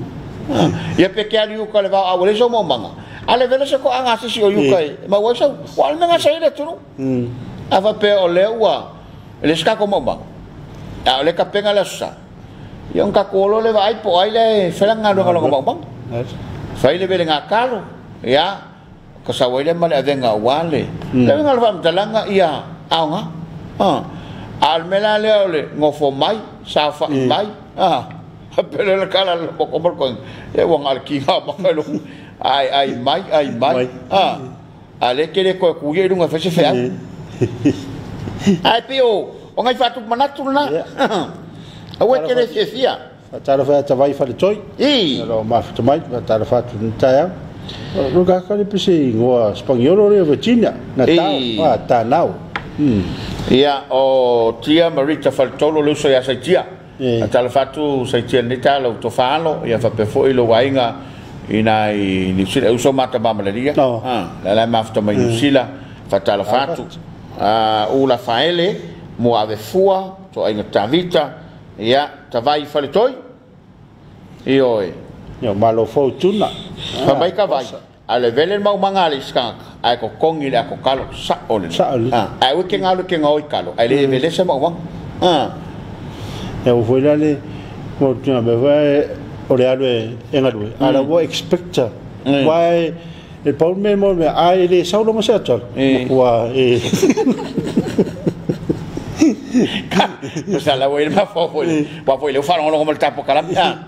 ya pe ke ka le ba a wole so manga ale vele se ko anga si o yu ka ma wa so wal me nga sai le turu mm. Ava pe o le ua. Le ska ko manga a le ka penga le sa. Yon ka ko lo le vai po ai le fela nga lu nga lo mo manga fai le vele nga kalo ya. Ko sa wele male avenga wale. Le nga le fam talanga ia aunga ah al mela le ole ngofo mai sa fa mai. Ah pele le kala le ko ko ko. E wang al ki ha ma lo ai ai mai ai mai. Ah ale ke le ko ku ye dunga fa se fa ai pio o ngai fatu manatu na. Awe ke le se fia fa tara fa ta vai fa le toi. I ro ma fa mai fa tara fa tu ta ya ro ga ka le pisi ngo spagnolo le virginia na ta Eh. wa ta nau mm Ia o tia Marita Faltolo le so ia sai tia. Eh. A tala fatu sai tia ni tala to falo ia fa pe fo ilo wainga ina i ni sila uso mata ba malaria. No. ha la la mafta mai yusila sila fatala fatu. a u la faele mo ave fua to ai tavita. Ya tavai fale toi. e. Oi yo malo fo tuna. Fa mai ka vai. Ale vele mau manga le skank ai ko kongi le ko kalo sa ole Sa ole. ah ai we ke ngalo ke oi kalo. Ai le vele se ma wang ah e o foi le mo tuna me vai orealwe engalue ala wo expecta why el paul memo me ai le saulo mo sa chol wa eh o sea la voy a ir más fofo, fofo, le faro como el tapo calamia.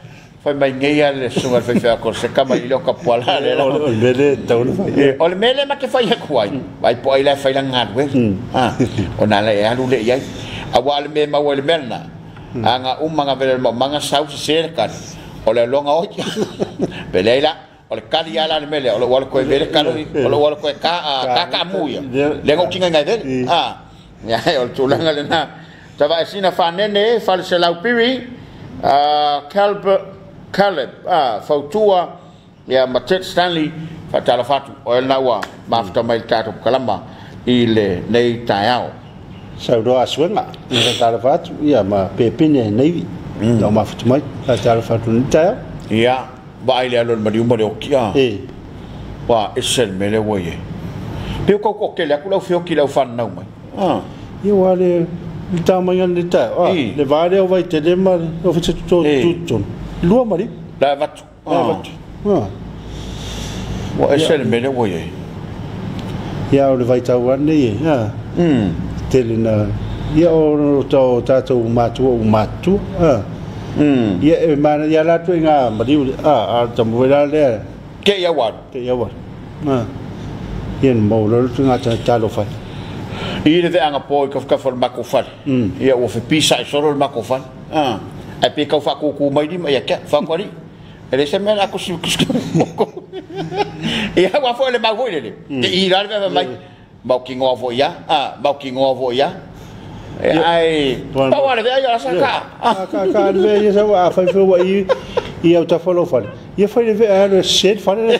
foi mai ngai al sunga fe fe ko se kama i lo ka pola le la. O le le ta o le Eh, o le mele ma ke fai ha kuai vai po ai la fai la ngat we. Ah o na le alu le ia a wa le me ma wa le melna. Anga um manga vele ma manga sau se cerca o le longa o pele la o le kali ala le mele. O le wala ko vele kalo o le wala ko ka ah, ka ka muia. le ngo kinga ngai vele. Ah. Ya o le tulanga le na tava sina fa nene fa le lau piri ah Caleb ah fautua ia ma Ted Stanley fa tala fatu o el nawa ma fta mai tato kalama i le nei taiao sau do aswenga ni ta la fatu ia ma pe pine nei vi do ma fatu mai ta ta la fatu ni ta ia ba ile alo ma diuma le okia e wa esel mele woye pe ko ko ke la kula fio ki la fan na mai ah ia wa le ni ta mai ni ta ah I. le va le o vai te le ma o I. tu lua mari? La vatu. La vatu. Wa ese le mele wo ye. Ya o le vai tau ane ye ha mm tele na ya o no tau tato matu o matu ha mm ya e mana ya la tu nga mari a a tamu vela le ke ya wa ke ya wa ha ien mola lu tu nga ta talo fa ile te anga po ko ka for makofal ia ya o fe pisa solo makofal ah. Ai pe ka fa ku mai di mai ka fa ko ri ele se me la ku su ia wa fo le ma vo le te i ra le mai. Ki ngo ya? Ah ma ki ngo vo ya. ai. Pa wa le ya. sa ka ka ka le ia sa wa fa fa wa i ia ta fa lo fa ia fa le a le set fa le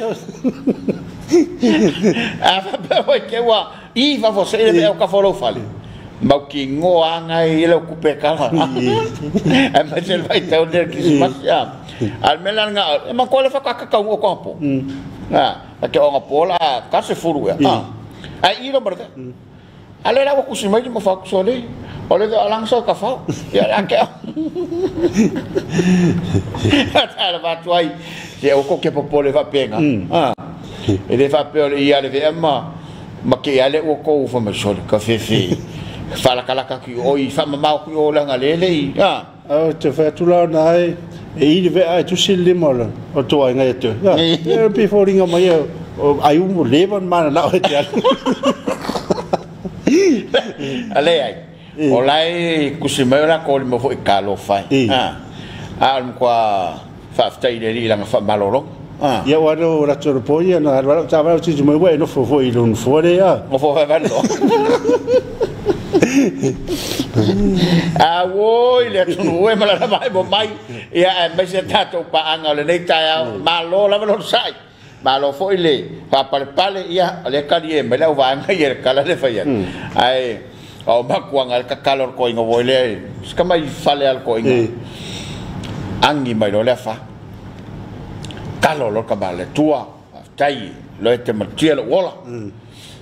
a fa pa wa ke wa i va fo se le ka fo lo fa le ma ki ngo anga i le ku pe ka ai ma se vai tau der ki se mas ya. Al melan nga e ma ko le fa ka ka ko ko po. Ah ke o nga po la ka se furu ya ai i lo merde ale la ku si mai mo fa so le o le alang so ka fa ya la ke ta va tuai se o ko ke po po le va penga ah e le fa pe o le i ale ve ma ma ke ale o ko fa ma so ka fe fe falakalaka ki oi famamao ki o langa lelei a au te tu la ai e i ve ai tu sil le mola o to ai nga te ya yeah. yeah, before ringa mai o ai un leban mana na o te ai ale ai. O lai ku si mai ora ko mo foi kalo kalofai ha? Al mo qua fa fta i le ri la fa malolo ah ya wa no ra tsoro po ya na ra tsa ba tsi mo wa no fo fo i lo no fo le ya mo fo fa ba no. Fo fa valo a wo le tunu e mala mai mo mai ia e me se tato pa anga le nei tai malo la lo sai. Malo foi le pa pale pale ia le kali e me la va anga ia kala le fai ai o ma kuanga ka kalor ko ingo voile ska mai fale al ko ingo e angi mai lo le fa kalo lo ka bale tua tai lo te matia lo wola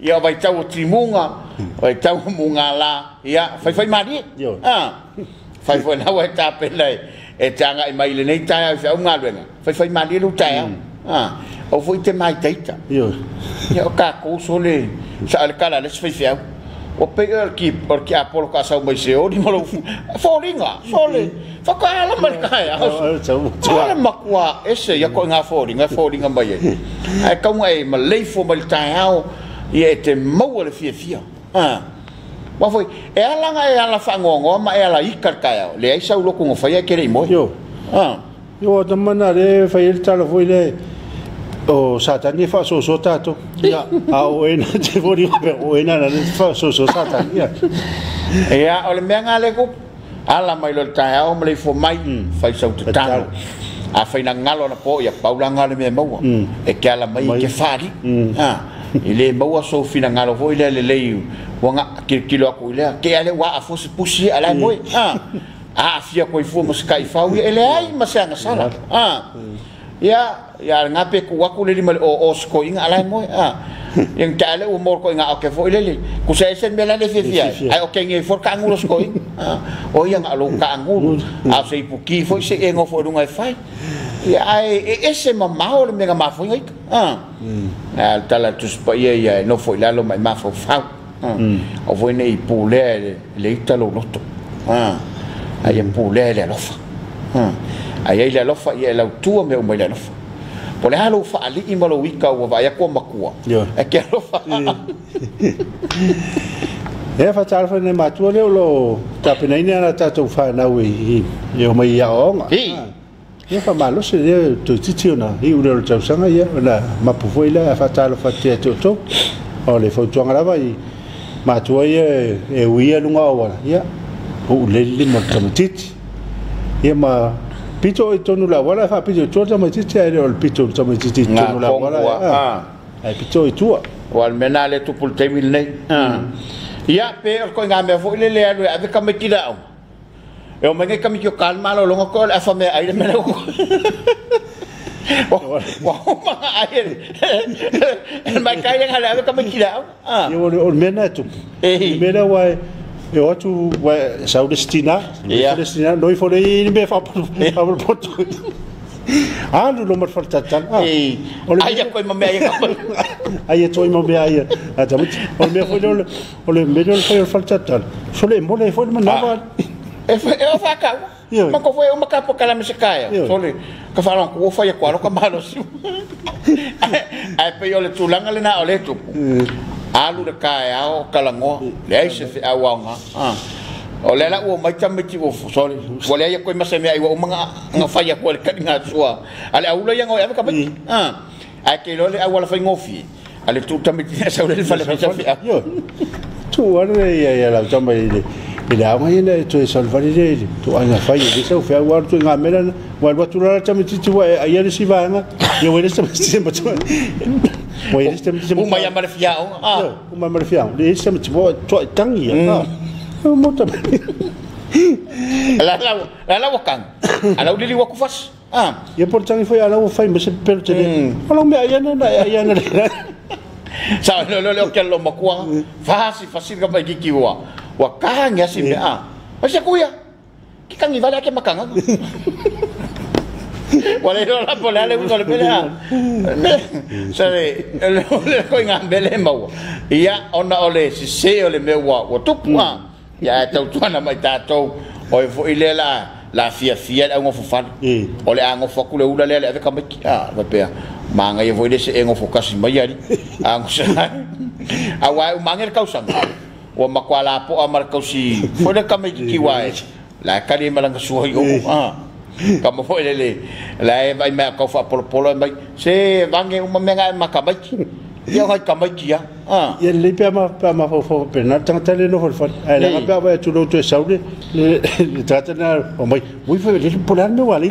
Ia vai tau o timunga, vai tau o munga la. Ia, fai fai mari. Ah. Fai fai na wai ta pe nei. E tanga i mai le nei tai ai fa unga. Fai fai mari lu tai. Ah. O foi te mai teita. Ia o ka ko so le sa al kala le fai fai. o pe er ki or ki apolo ka sa mai se o ni malo foringa sole fa ka ala mai ka ya Tau Tua makua ese ya ko nga foringa foringa mai e ai ka ngai ma lei fo mai tai ia e te maua le fia fia. Ma foi, e alanga e ala wha ngongo, ma e ala ikar kai au. Le aisa uloko ngo kere i moe. Jo. Jo, ta mana re, e tala foi le, o satani e wha so so tato. Ia. A o ena te vori ope, o ena na le wha so so satani. Ia. Ia, o le mea ngā le. Ala mai lo tai au, ma le fo mai, whai sa uta. A whai na ngalo na po, ia paulanga le mea maua. E ke ala mai, ke whari. ah. Ele i le maua soufinagalo foi lea lelei uaga kilokilo aku i lea ke a le ua aafosi ah alae moe mm. aafia koifua ma se ele ai mas é na sala mm. ah Ya, ya ngape ku aku leli mal o o sko inga alai mo ha. Yang tale umur ko inga oke fo ileli. Ku sa esen bela le fifia. Ai oke ngi for ka ngulos ko inga. Ha. O oh, ya ngalo ka ngulos. Hmm. A ha, sei puki fo se engo fo dunga fai. Ya ai eh, eh, ese ma mao ha. hmm. hmm. le mega mafo ngai. Ha. Mm. Ya tala tus pa ye ya no fo ilalo mai mafo fa. Ha. O fo ne ipule le italo noto. Ha. Ai empule le alofa. Ha. Ai ai le lofa ia la tua me o mai le lofa. Po le halo fa ali i malo wika wa va ya ko makua. E ke lofa. E fa tala fa ne matua le lo ta pena ina na tato fa na we yo mai ya o nga. Hi. E fa malo se le to titi na i u le tau sanga ia na ma pu foi la fa tala fa te to to. O le fo tuanga la vai matua ia e uia lunga o wala ia. O le le tamatiti. Ia ma pito e tonu la wala fa pito to ta ma titi ai pito ta titi tonu la wala ah, ah. ai pito e tua wal menale tu pul temil nei ah. ia pe ko nga fo le le alu ave e ka me tira au eu me ka me kalma lo longo ko afa me ai me lo Wahoma air. Mai kai yang ada kami kira. Ah. Ya, ol mena tu. Mena wai. e o atu wae sau destina ia noi fore i ni be fa pa pa pa pa pa Alu nomor fortatan. Ai, ah. ai ko mame ai. Ai to mame ai. Ata mut. Ole me fo le ole me le fo fortatan. Fo le mo le fo le mo nova. E fa e fa ka. Ma ko foi uma capa kala mesikaya. Fo le ka fa ko fa ya ko ro ka malo. Ai pe yo le tulanga le na ole tu. alu le kaeao kalagoa leai se feauaoga o le ala mai tamiti ua ua leai akoe masemea i ua umaga gafai akoa le kaligasua a le aula iaga o ae keiloa le au ala faigofi a le tutamiti na saulele falefai safeau tuana le ia ia i le aoga ia le toe salvalile ile tuaina fai e lesa ufeau alu toe gamela ua lua tulala tamititi ua aia le sivaega ia ua le tamititi matua Oi, ini macam macam. Yang marfiau. Ah, umai marfiau. Ini macam macam. Cuma cuma tangi ya. Ah, muda. Ya, hmm. Alah, alah, alah wakang. Alah udah liwat kufas. Ah, ya perancang itu alah wafin bersih perancang. Kalau hmm. umai ayana, naya ayana. Saya lo lo lo kian lomba kuang. Fasi fasi kau pergi kiwa. Wakang ya sih. Ah, masih kuya. kikang ni balik ke makang. Wale lo la pole ale un golpe la. Sabe, el le coi ngam bele mau. Ia ona ole si se ole me wa, wa tu pua. Ia ta tu na mai ta to. Oi fo ile la la fia fia la ngo fo fan. Ole a ngo fo ku le ula le le ka mai. Ah, va pe. Manga ye voile se ngo fo kasi mai ari. Sa. A wa manga ka usa. Wa makwala po amar ka si. Fo le ka mai ki wa. La kali malang malanga o. Ah ka mo foi le le la e vai me ka fa polo polo mai se vange uma menga makamai ia ka kamai kia ah Ia le pe ma pe ma fo fo pe na tanga tele no fo fo. Ai la pe va tu lo tu saudi le le trata na o mai. Ui fo le polar me wali.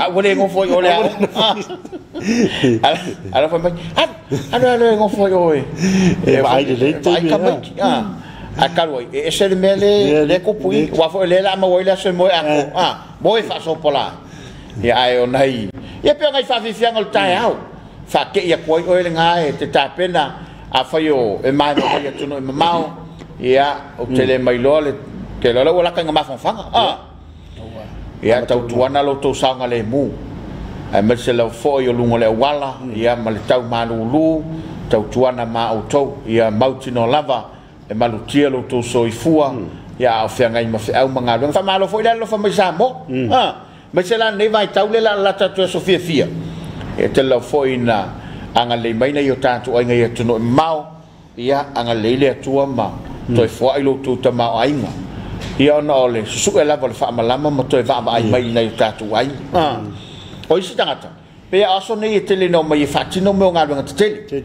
a wole ngo foi ole a ala ala foi mai a ala ngo foi oi. E vai vai me, ka mai ah a karo e se le mele le ko pui wa foi le la ma woi la se moi a ko ah moi fa so pola ya ai o nai. Ya pe ngai fa fi fiang o tai au. Fa ke ya koi oi le ngai te ta pena a foi o e mai mo ya tuno e mau ya o tele mai lo le ke lo la ka ngama fa fa ah. Ia tau tuana lo tau sanga le mu ai me se lau fo yo lungo le wala. Ia ma le tau manulu tautuana ma outou ia mautino lava e malutia loutou soifua ia aofeagai ma feʻau ma galuega faamalo foʻi le alofa mai sa mo mai se lanei vaitau le laalatatu e sofiafia e te lau foʻi na aga lei mai na i o tatou aiga ia tonoʻi mao ia aga lei le atua ma. Toe foaʻi loutou tamaoaiga ia ona o le susuʻu e lava o le faamalama ma toe vaavaai mai na i o tatou aiga o isi tagata pe aso nei e tele no mai fatino me nga nga tele.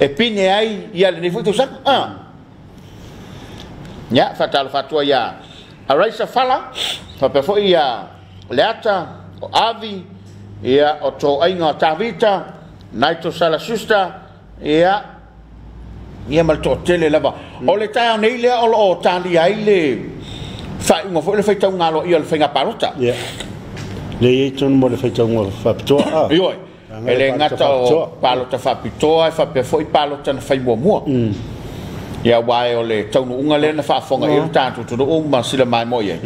E pine ai ia le futu sa ah Ya, fatal fatua ya. Araisa fala fa pefo ya. Leata o avi ya o to ainga tavita naito sala ya. Ia ya. Ya mal to tele laba mm. o le ta ne ile o o ta li ile fa ngo le fa tau le fenga parota. Ya le ye ton mo le fa tau ngo fa to a ele ngata o palo ta fa pitoa fa pefo na fa. Ya wai o le tau unga le na fa fonga i ta tu tu o ma sila mai mo ye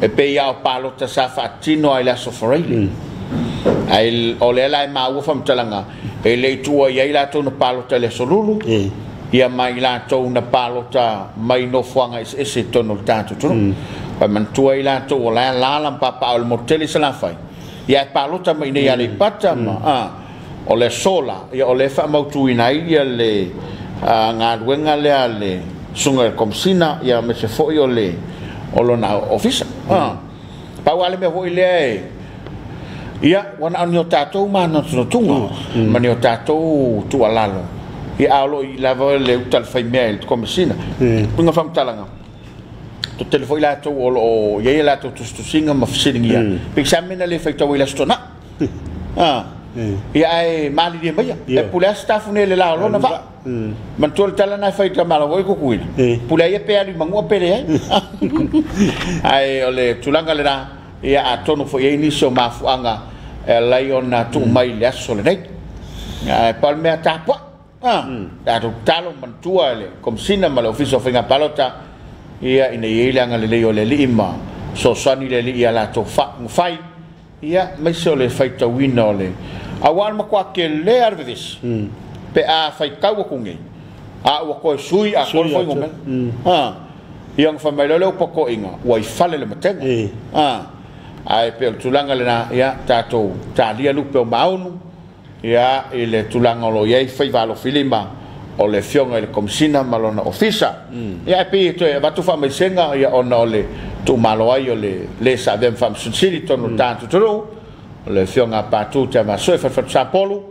e pe ya palo ta sa fa tino ai la so forele ai o le lai ma u fam talanga e le tu o ye la tu na palo ta le solulu ia mai la tu na palo ta mai no fuanga e se tono ta tu tu pa man tua i la to la la la pa pa o motel se la fai ia pa lo ta mai nei ale pata ma a o le sola ia o le fa mau tu ina ia le Ah, uh, galuega lea le suga le komasina ia mese foʻi o le o lona ofisa mm. ah, pauā le mea foʻi lea e. Ia ua na anio tatou manotonotuga ma mm. nio tatou tualalo ia aoloo i lava e le utalefai mea i le komasina uiga mm. famatalaga to tele foʻi latou o loo iai iaia e latou tusitusiga ma fesiligia peisa mena le faitauai lasotona ah ia ae malili mai e pula staff ne le laolona lona manatua man tol tala na fai ta mala voi kukuina pula ia. Pe ali mangua pele ai. Ole tulanga le ia atono fo ia iniso mafuanga e lai ona tu mm. mai le aso le nei. Ai palmea tapua ah tatu mm. talo man tua le komsina mala ofiso fenga palota. Ia ina ia ilanga o le alii lima so sani le alii a latou fa fai ia mai o le faitauina o le auā le makoa kelē alvevesi pe a faikau akugai a ua koe sui a koe foi ngomela ah. ha Yang nga famai lele upa ko inga. Ua fale le matenga ha ah. ai pe tulanga le na ia tatou talia lu pe maunu. Ia i le tulanga lo ia fai valo filima o le fionga i le komisina ma lona ofisa. Ia e pe toe vatu famaisenga ia ona o le tumaloai o le lesa avea mafamasutsili tonu tatutulu o le fioga patou polo e sapolu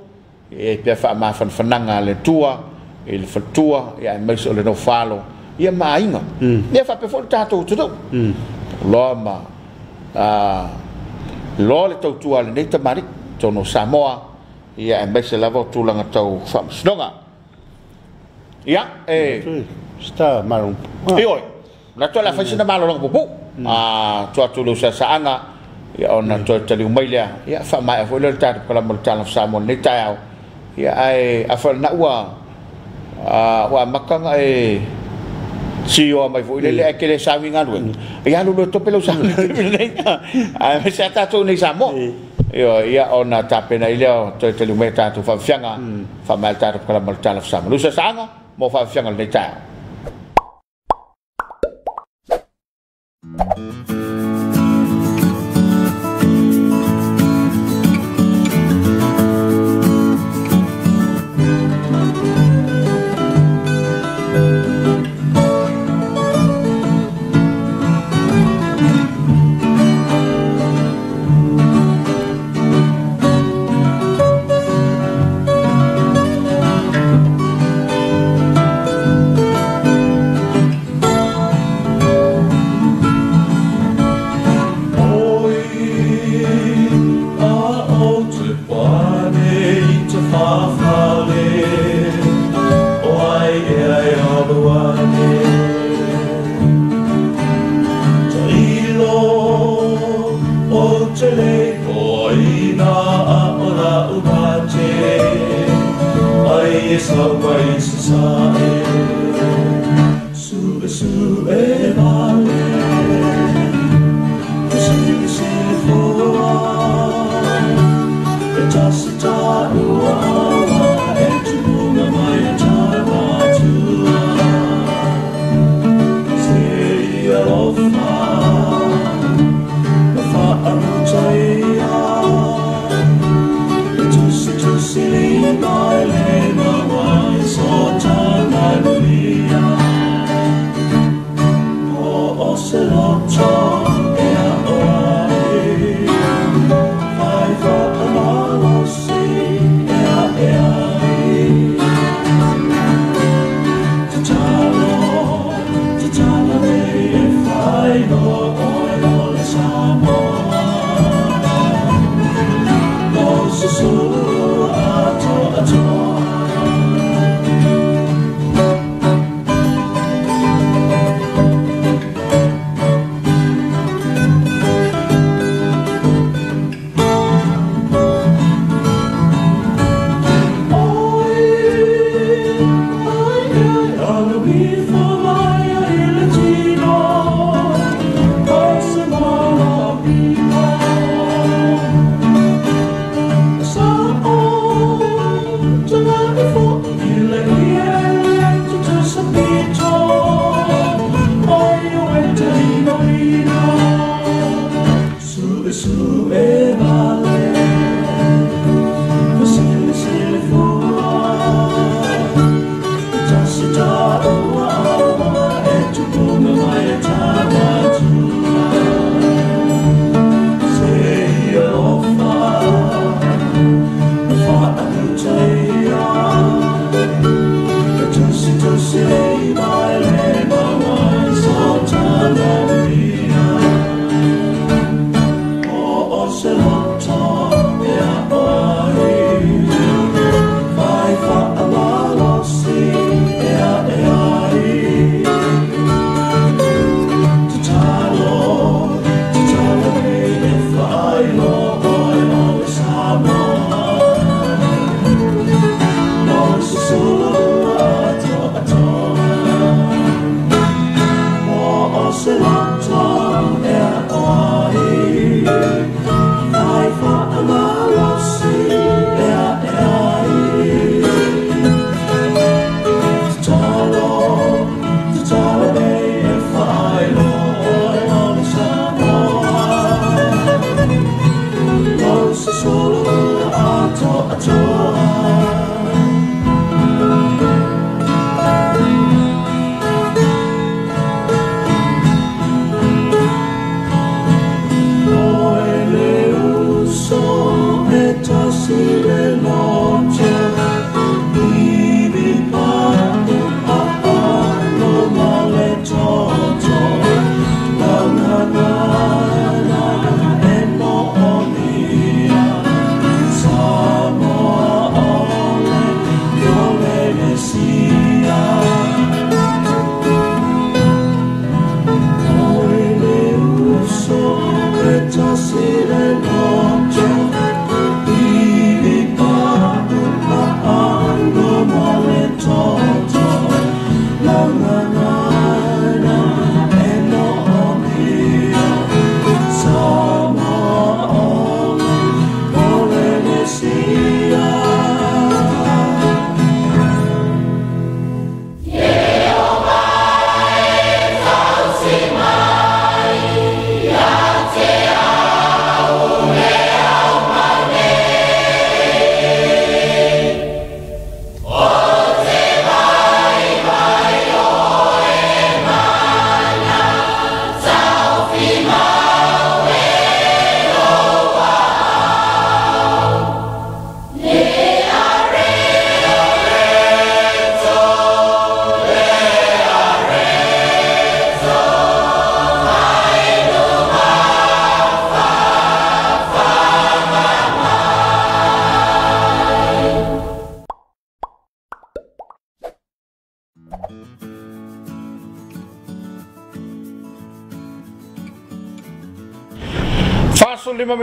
iai pea faamafanafanaga a le tua i le fatua e ia e maiso o le naufalo ia maaiga ia faapea foi le tatou tatou loa ma loa le tautua lenei tamariki tono samoa ia e la lava o tulaga tau faamasinoga ia e. Sta mm. malo i oe na toa le afaisina malologa pupuu mm. a toatuleu saasaaga lu. Ya ona to tali mai le. Ya fa mai fo le ta ko la mo ta sa mo ni ta ya. Ya ai a fa na wa. Ah, wa makanga e si o mai fo le le ke le sa winga lu. Ya lu to pelo sa. Ah, me sa ta to ni sa mo. Yo, ia ona tapena ile to tali mai ta to fa fianga. Fa mai ta ko la mo ta mo. Lu sa saanga. mo fa fianga le ta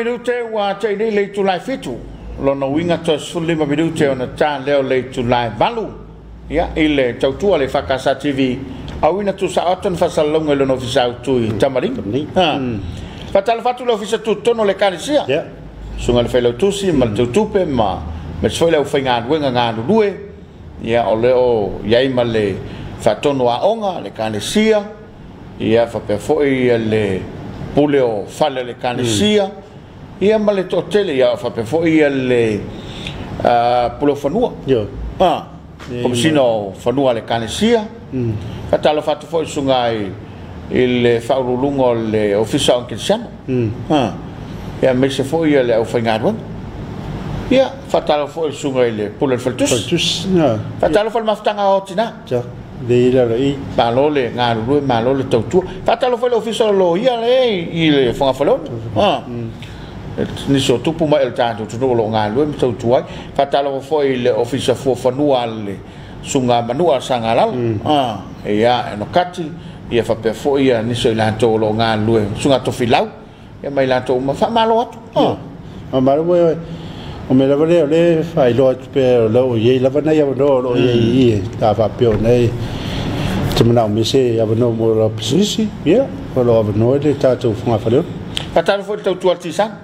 minute ua ah, taʻinei le itulae fitu lona uiga toasululima minute ona taleo le itulae valu ia i le tautua le fakasa tv auina tusaoato na faasalaloga i lona ofisautui mm. tamaliga mm. faatalofa atu le ofisa tutonu le kalisia suga le failau tusi ma le mm. tautupe ma ma sefoi le aufaigaluega galulue ia o leo iai ma le faatonu aʻoga le kalesia. Ia faapea foʻi ia le pule o fale le kalesia. mm. Ia ma le totele ia fa pe fo ia le uh, pule fanua. Yo. ah como sino fanua le kanesia. Ka tala fa tu fo sunga i il faululungo le ofisa on kinsano Mm. ah ia me se fo ia le au fangadwan ia fa tala fo sunga i le pule faltus Tus na. fa tala fo maftanga o tina. Ja. De ira rai. malo le ngā rurue malo le tautua. Fatalo foi le ofisa lo ia le i le fonga falo ah ni so tupu mai el tanto tu lo ngā rurue me tautua ai fatalo foi le ofisa fo fanua le sunga manua sangala ah e ia e no kati ia fa pe fo ia ni so la to lo ngā rurue sunga to filau e mai la to ma fa malo atu. Ah. Ma mo o me lava le le fai lo pe lo ye lava na ya no lo ye i ta fa pe nei. Te mana me se ya no mo lo pisisi ya ko lo no le ta tu funga fa le fatalo foi le tautua tisan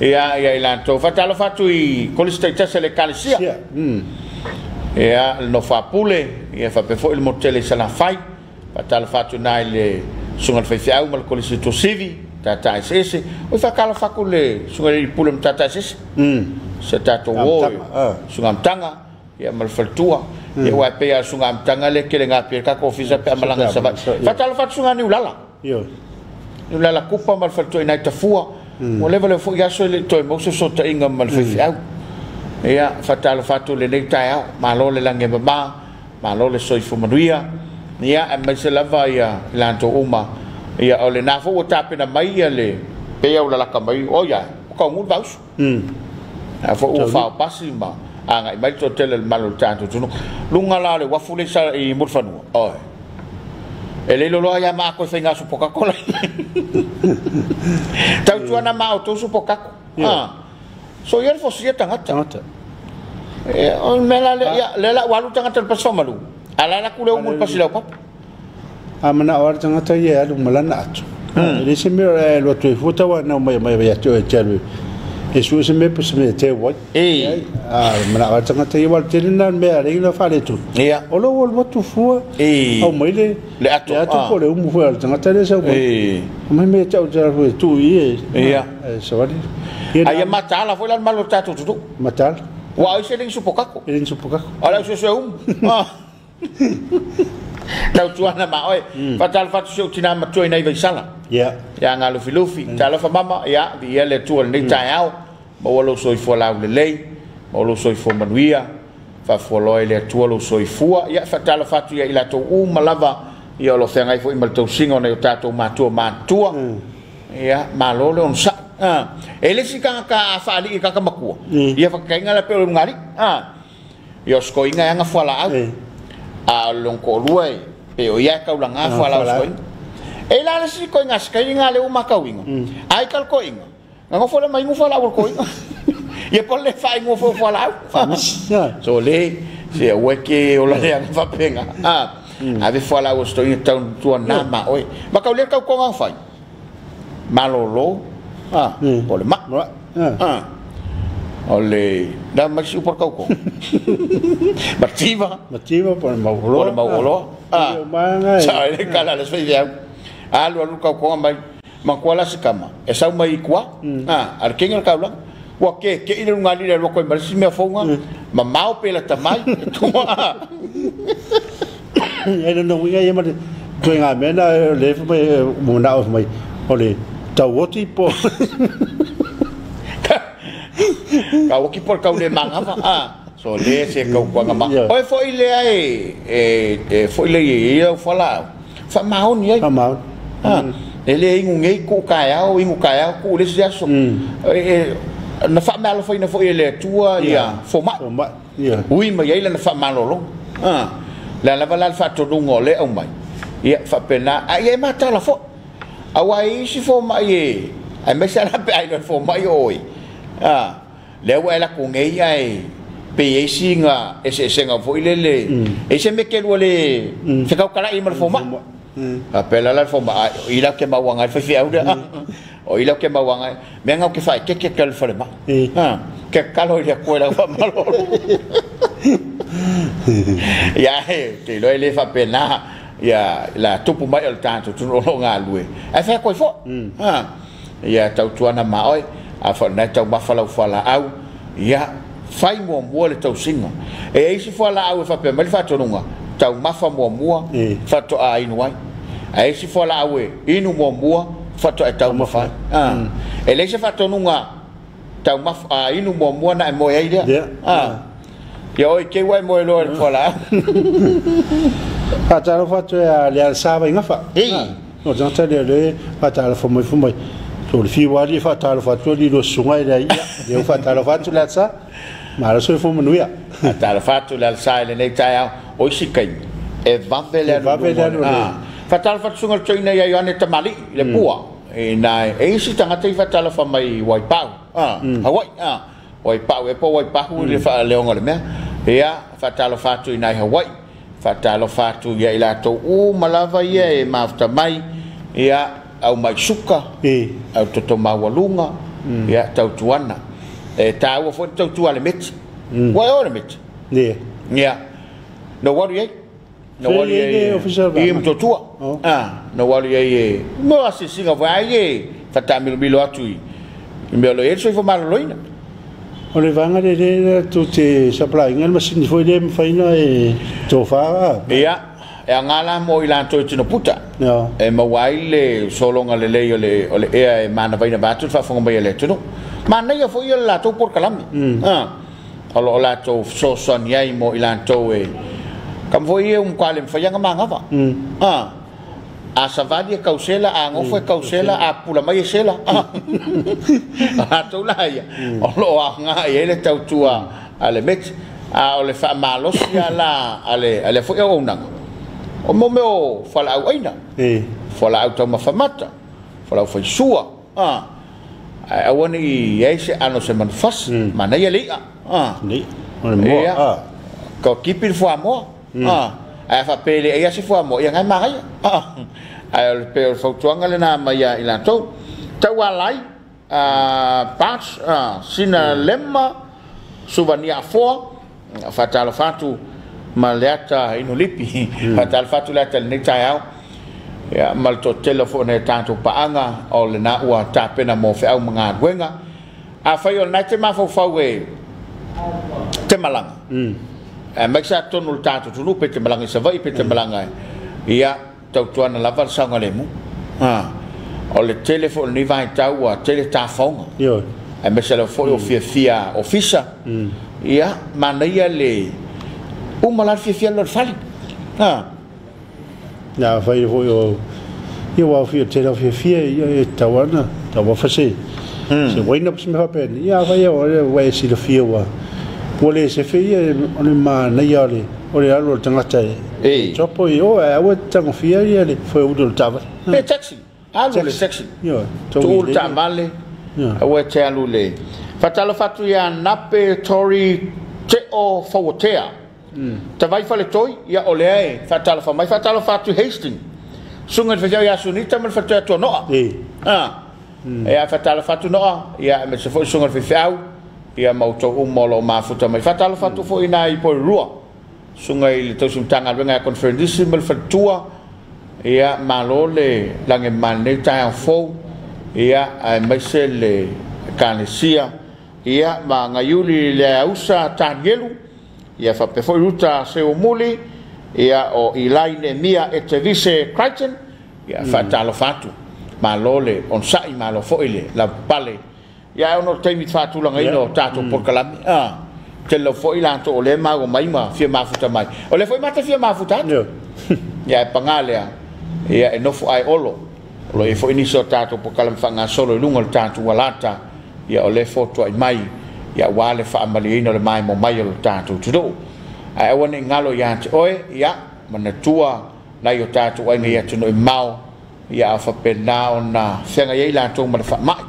ia ia i latou faatalofa i kolesitaitasa le kalesia ia no ia faapea foʻi le motele i salafai faatalofa atu i le suga le faifeau ma le kolesi tosivi tata esese oi faakalofa aku le suga i ma tata esese se tatou ō suga ia ma le faletua ia ua e pei le kelega pia kako pe amalaga savai faatalofa suga niulala niulala kupa ma le faletua inai tafua Mo leva le fu ya so le to mo so so ta inga mal fe fi au. Ia fatal fatu le nei tai au ma lo le lange ba ma ma lo le soi fu manuia. Ia e mai se lava ia la to uma. Ia o le na fu o tape na mai ia le pe au la la ka mai o ya. Ko ngu baus. mm A fu o fa pasi ma. Anga i mai to tele le malo tanto tunu. Lunga la le wafu le sa i murfanu. Oi. E le lolo ya ma ko fenga su poka kola. Tau tua na ma o to su poka. Ah. So yer fo sia tangata. tangata E on me la le ya le la walu tangata pas fa malu. Ala la kule umul pas la pap. a mana o tangata ia alu malana atu se me e lo tu futa wa na mai mai ia tu e telu Yesu se me pus me te wat. E. Ah, mana wa tanga te wal te na me ale na fale tu. Ya. Olo wal watu fu. E. Au mai le. Le atu. Le atu ko le umu fu al tanga te se. E. Mai me te uta fu tu i. Ya. So wali. Ai mata la fu la malo tatu tu. Mata. Wa ai se le supokako. Le supokako. Ala se se um. Ah. Tau tua na ma oi. Fatal fatu su tina ma tu nei vai sala. ia ya nga lufi lufi tala fa mama ya vi ele tu ni tai au ma wolo soi fo la le lei ma wolo soi fo manuia fa fo lo ele tu lo soi fua ya fa tala fa tu ya ila to u malava ya lo fe ngai fo i mal to singo na ta to ma tu ma tu ya ma lo le on sa ah ele si ka ka fa ali ka ka makua Mm. ya fa ka ngala pe ngari ah yo sko inga nga fo la au e a long ko luai pe o ka Ah, fa la fala. so e la si ko nga ska inga le uma ka winga ai kal ko inga nga mai fola ko inga ye por le fa ngo fo ia so le se o ke o la ya fa penga ah ave fola o sto in town tu na ma oi ma ka le ka ko nga fa malolo ah Mm. por ma. Ah. Oleh dan masih upah kau kok. Berciba. Berciba pun mau kalau. Pun mau kalau. Ah. ah. Mana? Saya ni kalah lah lepas dia. Ah, alu alu kau kau ambai makualas kama. Esau mai kuah. Ah. Arkengel kau lah. Eh, ah. Wah ke ke ini rumah ni dah lupa si bersih mea fonga. Mamau pelat tamai. Tua. Ada nongnya yang mana tuengah mana lepas mai muna mai oleh tawoti po. Ka waki por ka le manga fa. Ah. So le se ka kwa ngama. Yeah. Oi fo ile ai. E e fo ile ye ye fo la. Fa mau ni ai. Ka mau. Ah, ele ingu ngai ku kai au ingu kai au ku le sia so. Eh na fa malo foi na foi ele tua ia fo ma. So ma. Ia. Ui ma ia na fa malo lo. Ah. La la vala fa to dungo le au mai. Ia fa pena ai e mata la fo. Awai si fo ma ye. Ai me sa pe ai na fo ma oi. Ah. Le wa la ku ngai ai pe e singa e se senga foi le le. E se me ke le. Se ka kala i mar fo ma. a pela la fo ma ila ke ma wanga fa fi auda o ila ke ma wanga me nga ke fa ke ke kal fa ma Eh. ha ke kalo ile ko la fa malo ya he te lo ile fa pena ya la tupu mai al tanto tu no nga lui a fa ko fo ha ya tau tuana ma oi afaanae taumafalau falaau ia fai muamua le tausiga e ai se falaau e faapea mai le faatonuga taumafa muamua faatoʻāinu e. ai. Ae se falaau e inu muamua faatoʻe taumafa ai e, ah. mm. e lei se faatonuga taumafa āinu muamua na e moe ai lea ah. ia oe keu ai moe loa le ah. falaau faatalofa atoe a le alesā maigafa o tagata leale faatalofa moifumai So le fi wali fa talo fa to li lo sunga ia. Yo fa talo fa to le sa. Ma la so fu manuia. ta la fatu la sai le nei tai au o si kai. E va vele E va vele anu le. fa tal fa sunga choina ya yo ane tamali le pua. E na e si tanga te fa tal fa mai wai pau ah hawaii ah. Oi pa e po oi pa hu le fa le ngol me ia fa talo fa tu nai hawaii. Fa talo fa tu ia ila to u malava ia e mafta mai. Ia au maisuka e. au toto maualuga mm. ia tautuana e tāua foʻi le tautua le meti mm. ua e ole meti ia. Yeah. no walu iai no walu iai i matotua no walu iai e mo asisiga foi ai e fatamilomilo atu i. Me o loe le soifo maloloina o le vaga lelē tu te saplaiga le masini foi le mafaina e tofā ia. E ngala mo i lan to tino puta. No e le solonga le le o le o le ea e mana vai na batu fa fonga mai le tuno mana ia fo ia la to por kalami ah alo la to so son yai mo i lan to e kam fo ia un kwale fa yanga manga va ah a savadi e kausela a ngofo e kausela a pula mai e sela. A to la ia. O lo a nga e le tau tua ale met a o le fa malos ia la ale ale fo ia ona o mo meo fala au aina. E fala tau mafamata fala au faisua ah ha. a wani yese ano se man fas mana ya ah ha. ni mo ah ko kipil fo amo ah ha. a fa pele e ya se fo amo ya ngai mai. Ah a el pe fo tuanga le na mai ya ila tau tau alai pas. Ah sina lemma. Suvania fo fatal fatu ma le ata ino lipi. Hmm. Fatalefatu le ata lenei taeao ia ma le toatela foʻi na tatou paaga o lenā ua tapena mo feʻau magaluega afai o lanai te mafaufau e te malaga hmm. e mai sa tonu le tatou tunu te malaga i savai pe te malaga hmm. e. ia tautuana lava le sauga lemu o le tele foʻi lenei vaitau ua tele tafauga e mai sa lava foʻi o fiafia ofisa. Ia manaia le Uma lar fi fi lor fali. Ha. Na fai vo yo. Yo wa fi te fi fi e, e, e tawana. Ta wa fasi. Se wa ina pse me ha fa pen. Ya, fai yo e le wa si lo fi wa. Pole se fi e on ma na ya le. Ore alo tanga. E. Chopo yo e wa tanga fi e le fo u do tava. Ha. Pe taxi. Alo le taxi. Yo. Tu tamale. Ya. Te alo le. Fatalo fatu ya nape tori te o fawotea. Hmm. Ta vai fale toi ia ole ai fa e, tala fa mai fa tala fa tu hasting. Sungat fa ia sunita mal fa tu to no. Ah. Ya fa e. ha. hmm. tala fa tu ia me se fo sungat fa fa ia mau to um molo ma fu to mai fa tala fa tu fo hmm. ina i po rua. Sunga i le tosum tanga venga conference mal fa ia malo le lange man ne ta fo ia ai mai se le kanesia ia ma ngayuli le ausa tangelu. Mm. ia faapefoliluta seumuli ia o i mia e tevise crichton ia faatalofa mm. atu malo le onasaʻi malo foʻi le lavapale ia e ona o taimi faatulagaina yeah. o tatou mm. polkalami polokalami ah, lau foʻi lato o le maugomai ma fia mafuta mai. O le foʻi matafia mafuta? Atu ia e paga lea ia e nofo ae olo. Loe foʻi nisi o tatou pokalami faagasolo i luga o le tatou alata ia o le fotoai mai. Ia wale fa amali ino le mai mo mai o le tato tudo ai awa ne ngalo ia te oe ia mana tua na i o tato ai ngai atu no i mau. Ia a fa pena o na whenga ia i lato ma le fa mai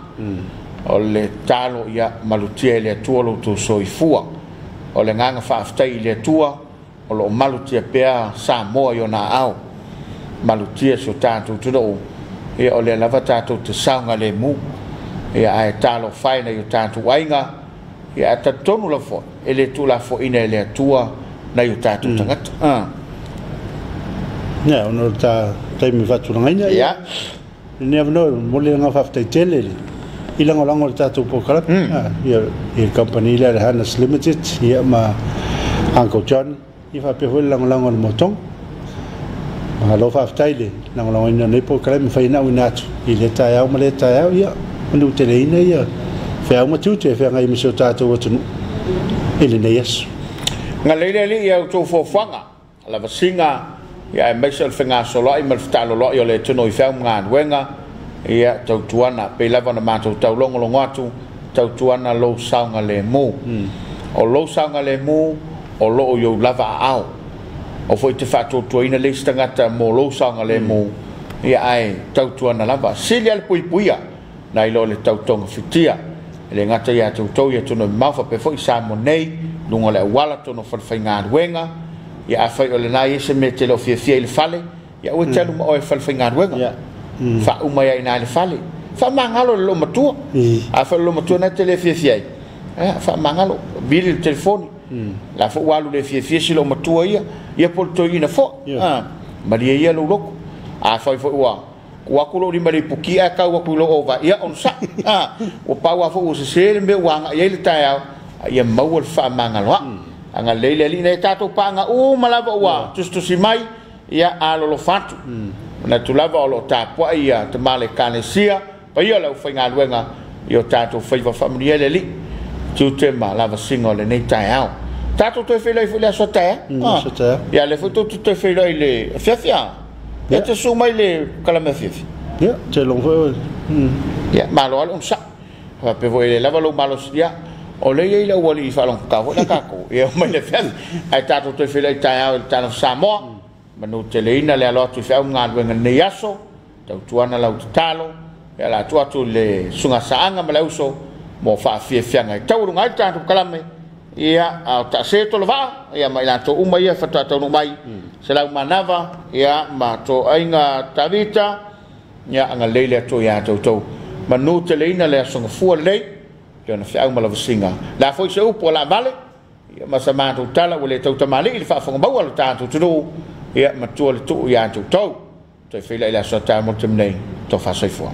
o le talo ia malutia i le atua lo tu so i fua o le nganga fa aftai i le atua o lo malutia pea sa moa i o na au malutia so tātou tuna o ia o le lava tātou te saunga le mu. Ia ai tālo whaina i o tātou ainga ia a tatonu lafoa e lē tulafoaina e le atua nai o tatou tagata ia ona o ta taimi faatulagaina ia. Lenei avanao mo lelaga faafetaitele le. I lagolago o le tatou pokalapi ia i le kompani lea le hanas limited ia ma ankl john ia faapea foi le lagolago o le motoga mahalo faafetai le lagolagoina nai pokalapi ma faina auina atu i le taeao ma le taeao ia ma niuteleina ia fea uma tiuti e feagai ma se o tatou atunu i lenei aso galeile alii iau tou fofaga lavasiga ia e maisa o le fegasoloai ma le fetaaloloai o le tuno i feaumagaluega ia tautuana pei lava ona matou taulogologo atu tautuana lou saoga lemū o lou saoga lemū o loo iou lava aao o foi te faatuatuaina leisi tagata mo lou saoga lemū ia ae tautuana lava. Sili a le puipuia nai lo le tautoga fitia. Le gata ia toutou ia tonu mau pe foʻi sa mo nei luga le auala tonu falafaigaluega ia afai o lenā ia se me te leo fiafia i le fale ia ua talu alu ma oe falafaigaluega faauma ia. Ina le fale faamagalo le loo matua. Afa le loo matua na te le fiafia ai faamagalo bili le telefoni. La fo walu le fiafia si loo matua ia. Ia po le toiina foʻi malia ia. Lou loko. Afai foʻi ua wakulo ni mari pukia ka wakulo ova ya on sa ha. O pa wa fo sel me wanga hmm. oh, ya le taya ya mawal fa manga lo anga leile li ne tato pa nga o malava wa tus tus mai ya alolo fatu na tulava o lo tapo ia te kane kanesia pa ia le fa nga luenga? Yo tato fa va familia le li. Tu te malava singo le ne taya tato te fe le fo le sota ya le fo tu te fe le fia fia Ya te su mai le kalame fifi. Ya, te long fo. Ya, malo al unsa. Pa pe vo le lava lo malo ya. O le ye le wali fa long ka vo na ka ko. Ya mai le fian. Ai ta to te fele ta ya ta no samo. Manu te le ina le alo tu fa un ngal wen ne yaso. Tau tuana la utalo. Ya la tu atu le sunga saanga ma le uso. Mo fa fie fianga. Tau runga ta to kalame. Ia au ta se to lava ia mai la to uma ia fa to no mai se la manava ia ma to ainga tavita ia anga leile to ia to to ma no te leina le songa fu le ke na fa ma la singa la foi se upo la vale ia ma sa ma to tala wale to ta mali fa fa ba wala ta to to ia ma to le to ia to to to fe la so ta mo te nei to fa se fu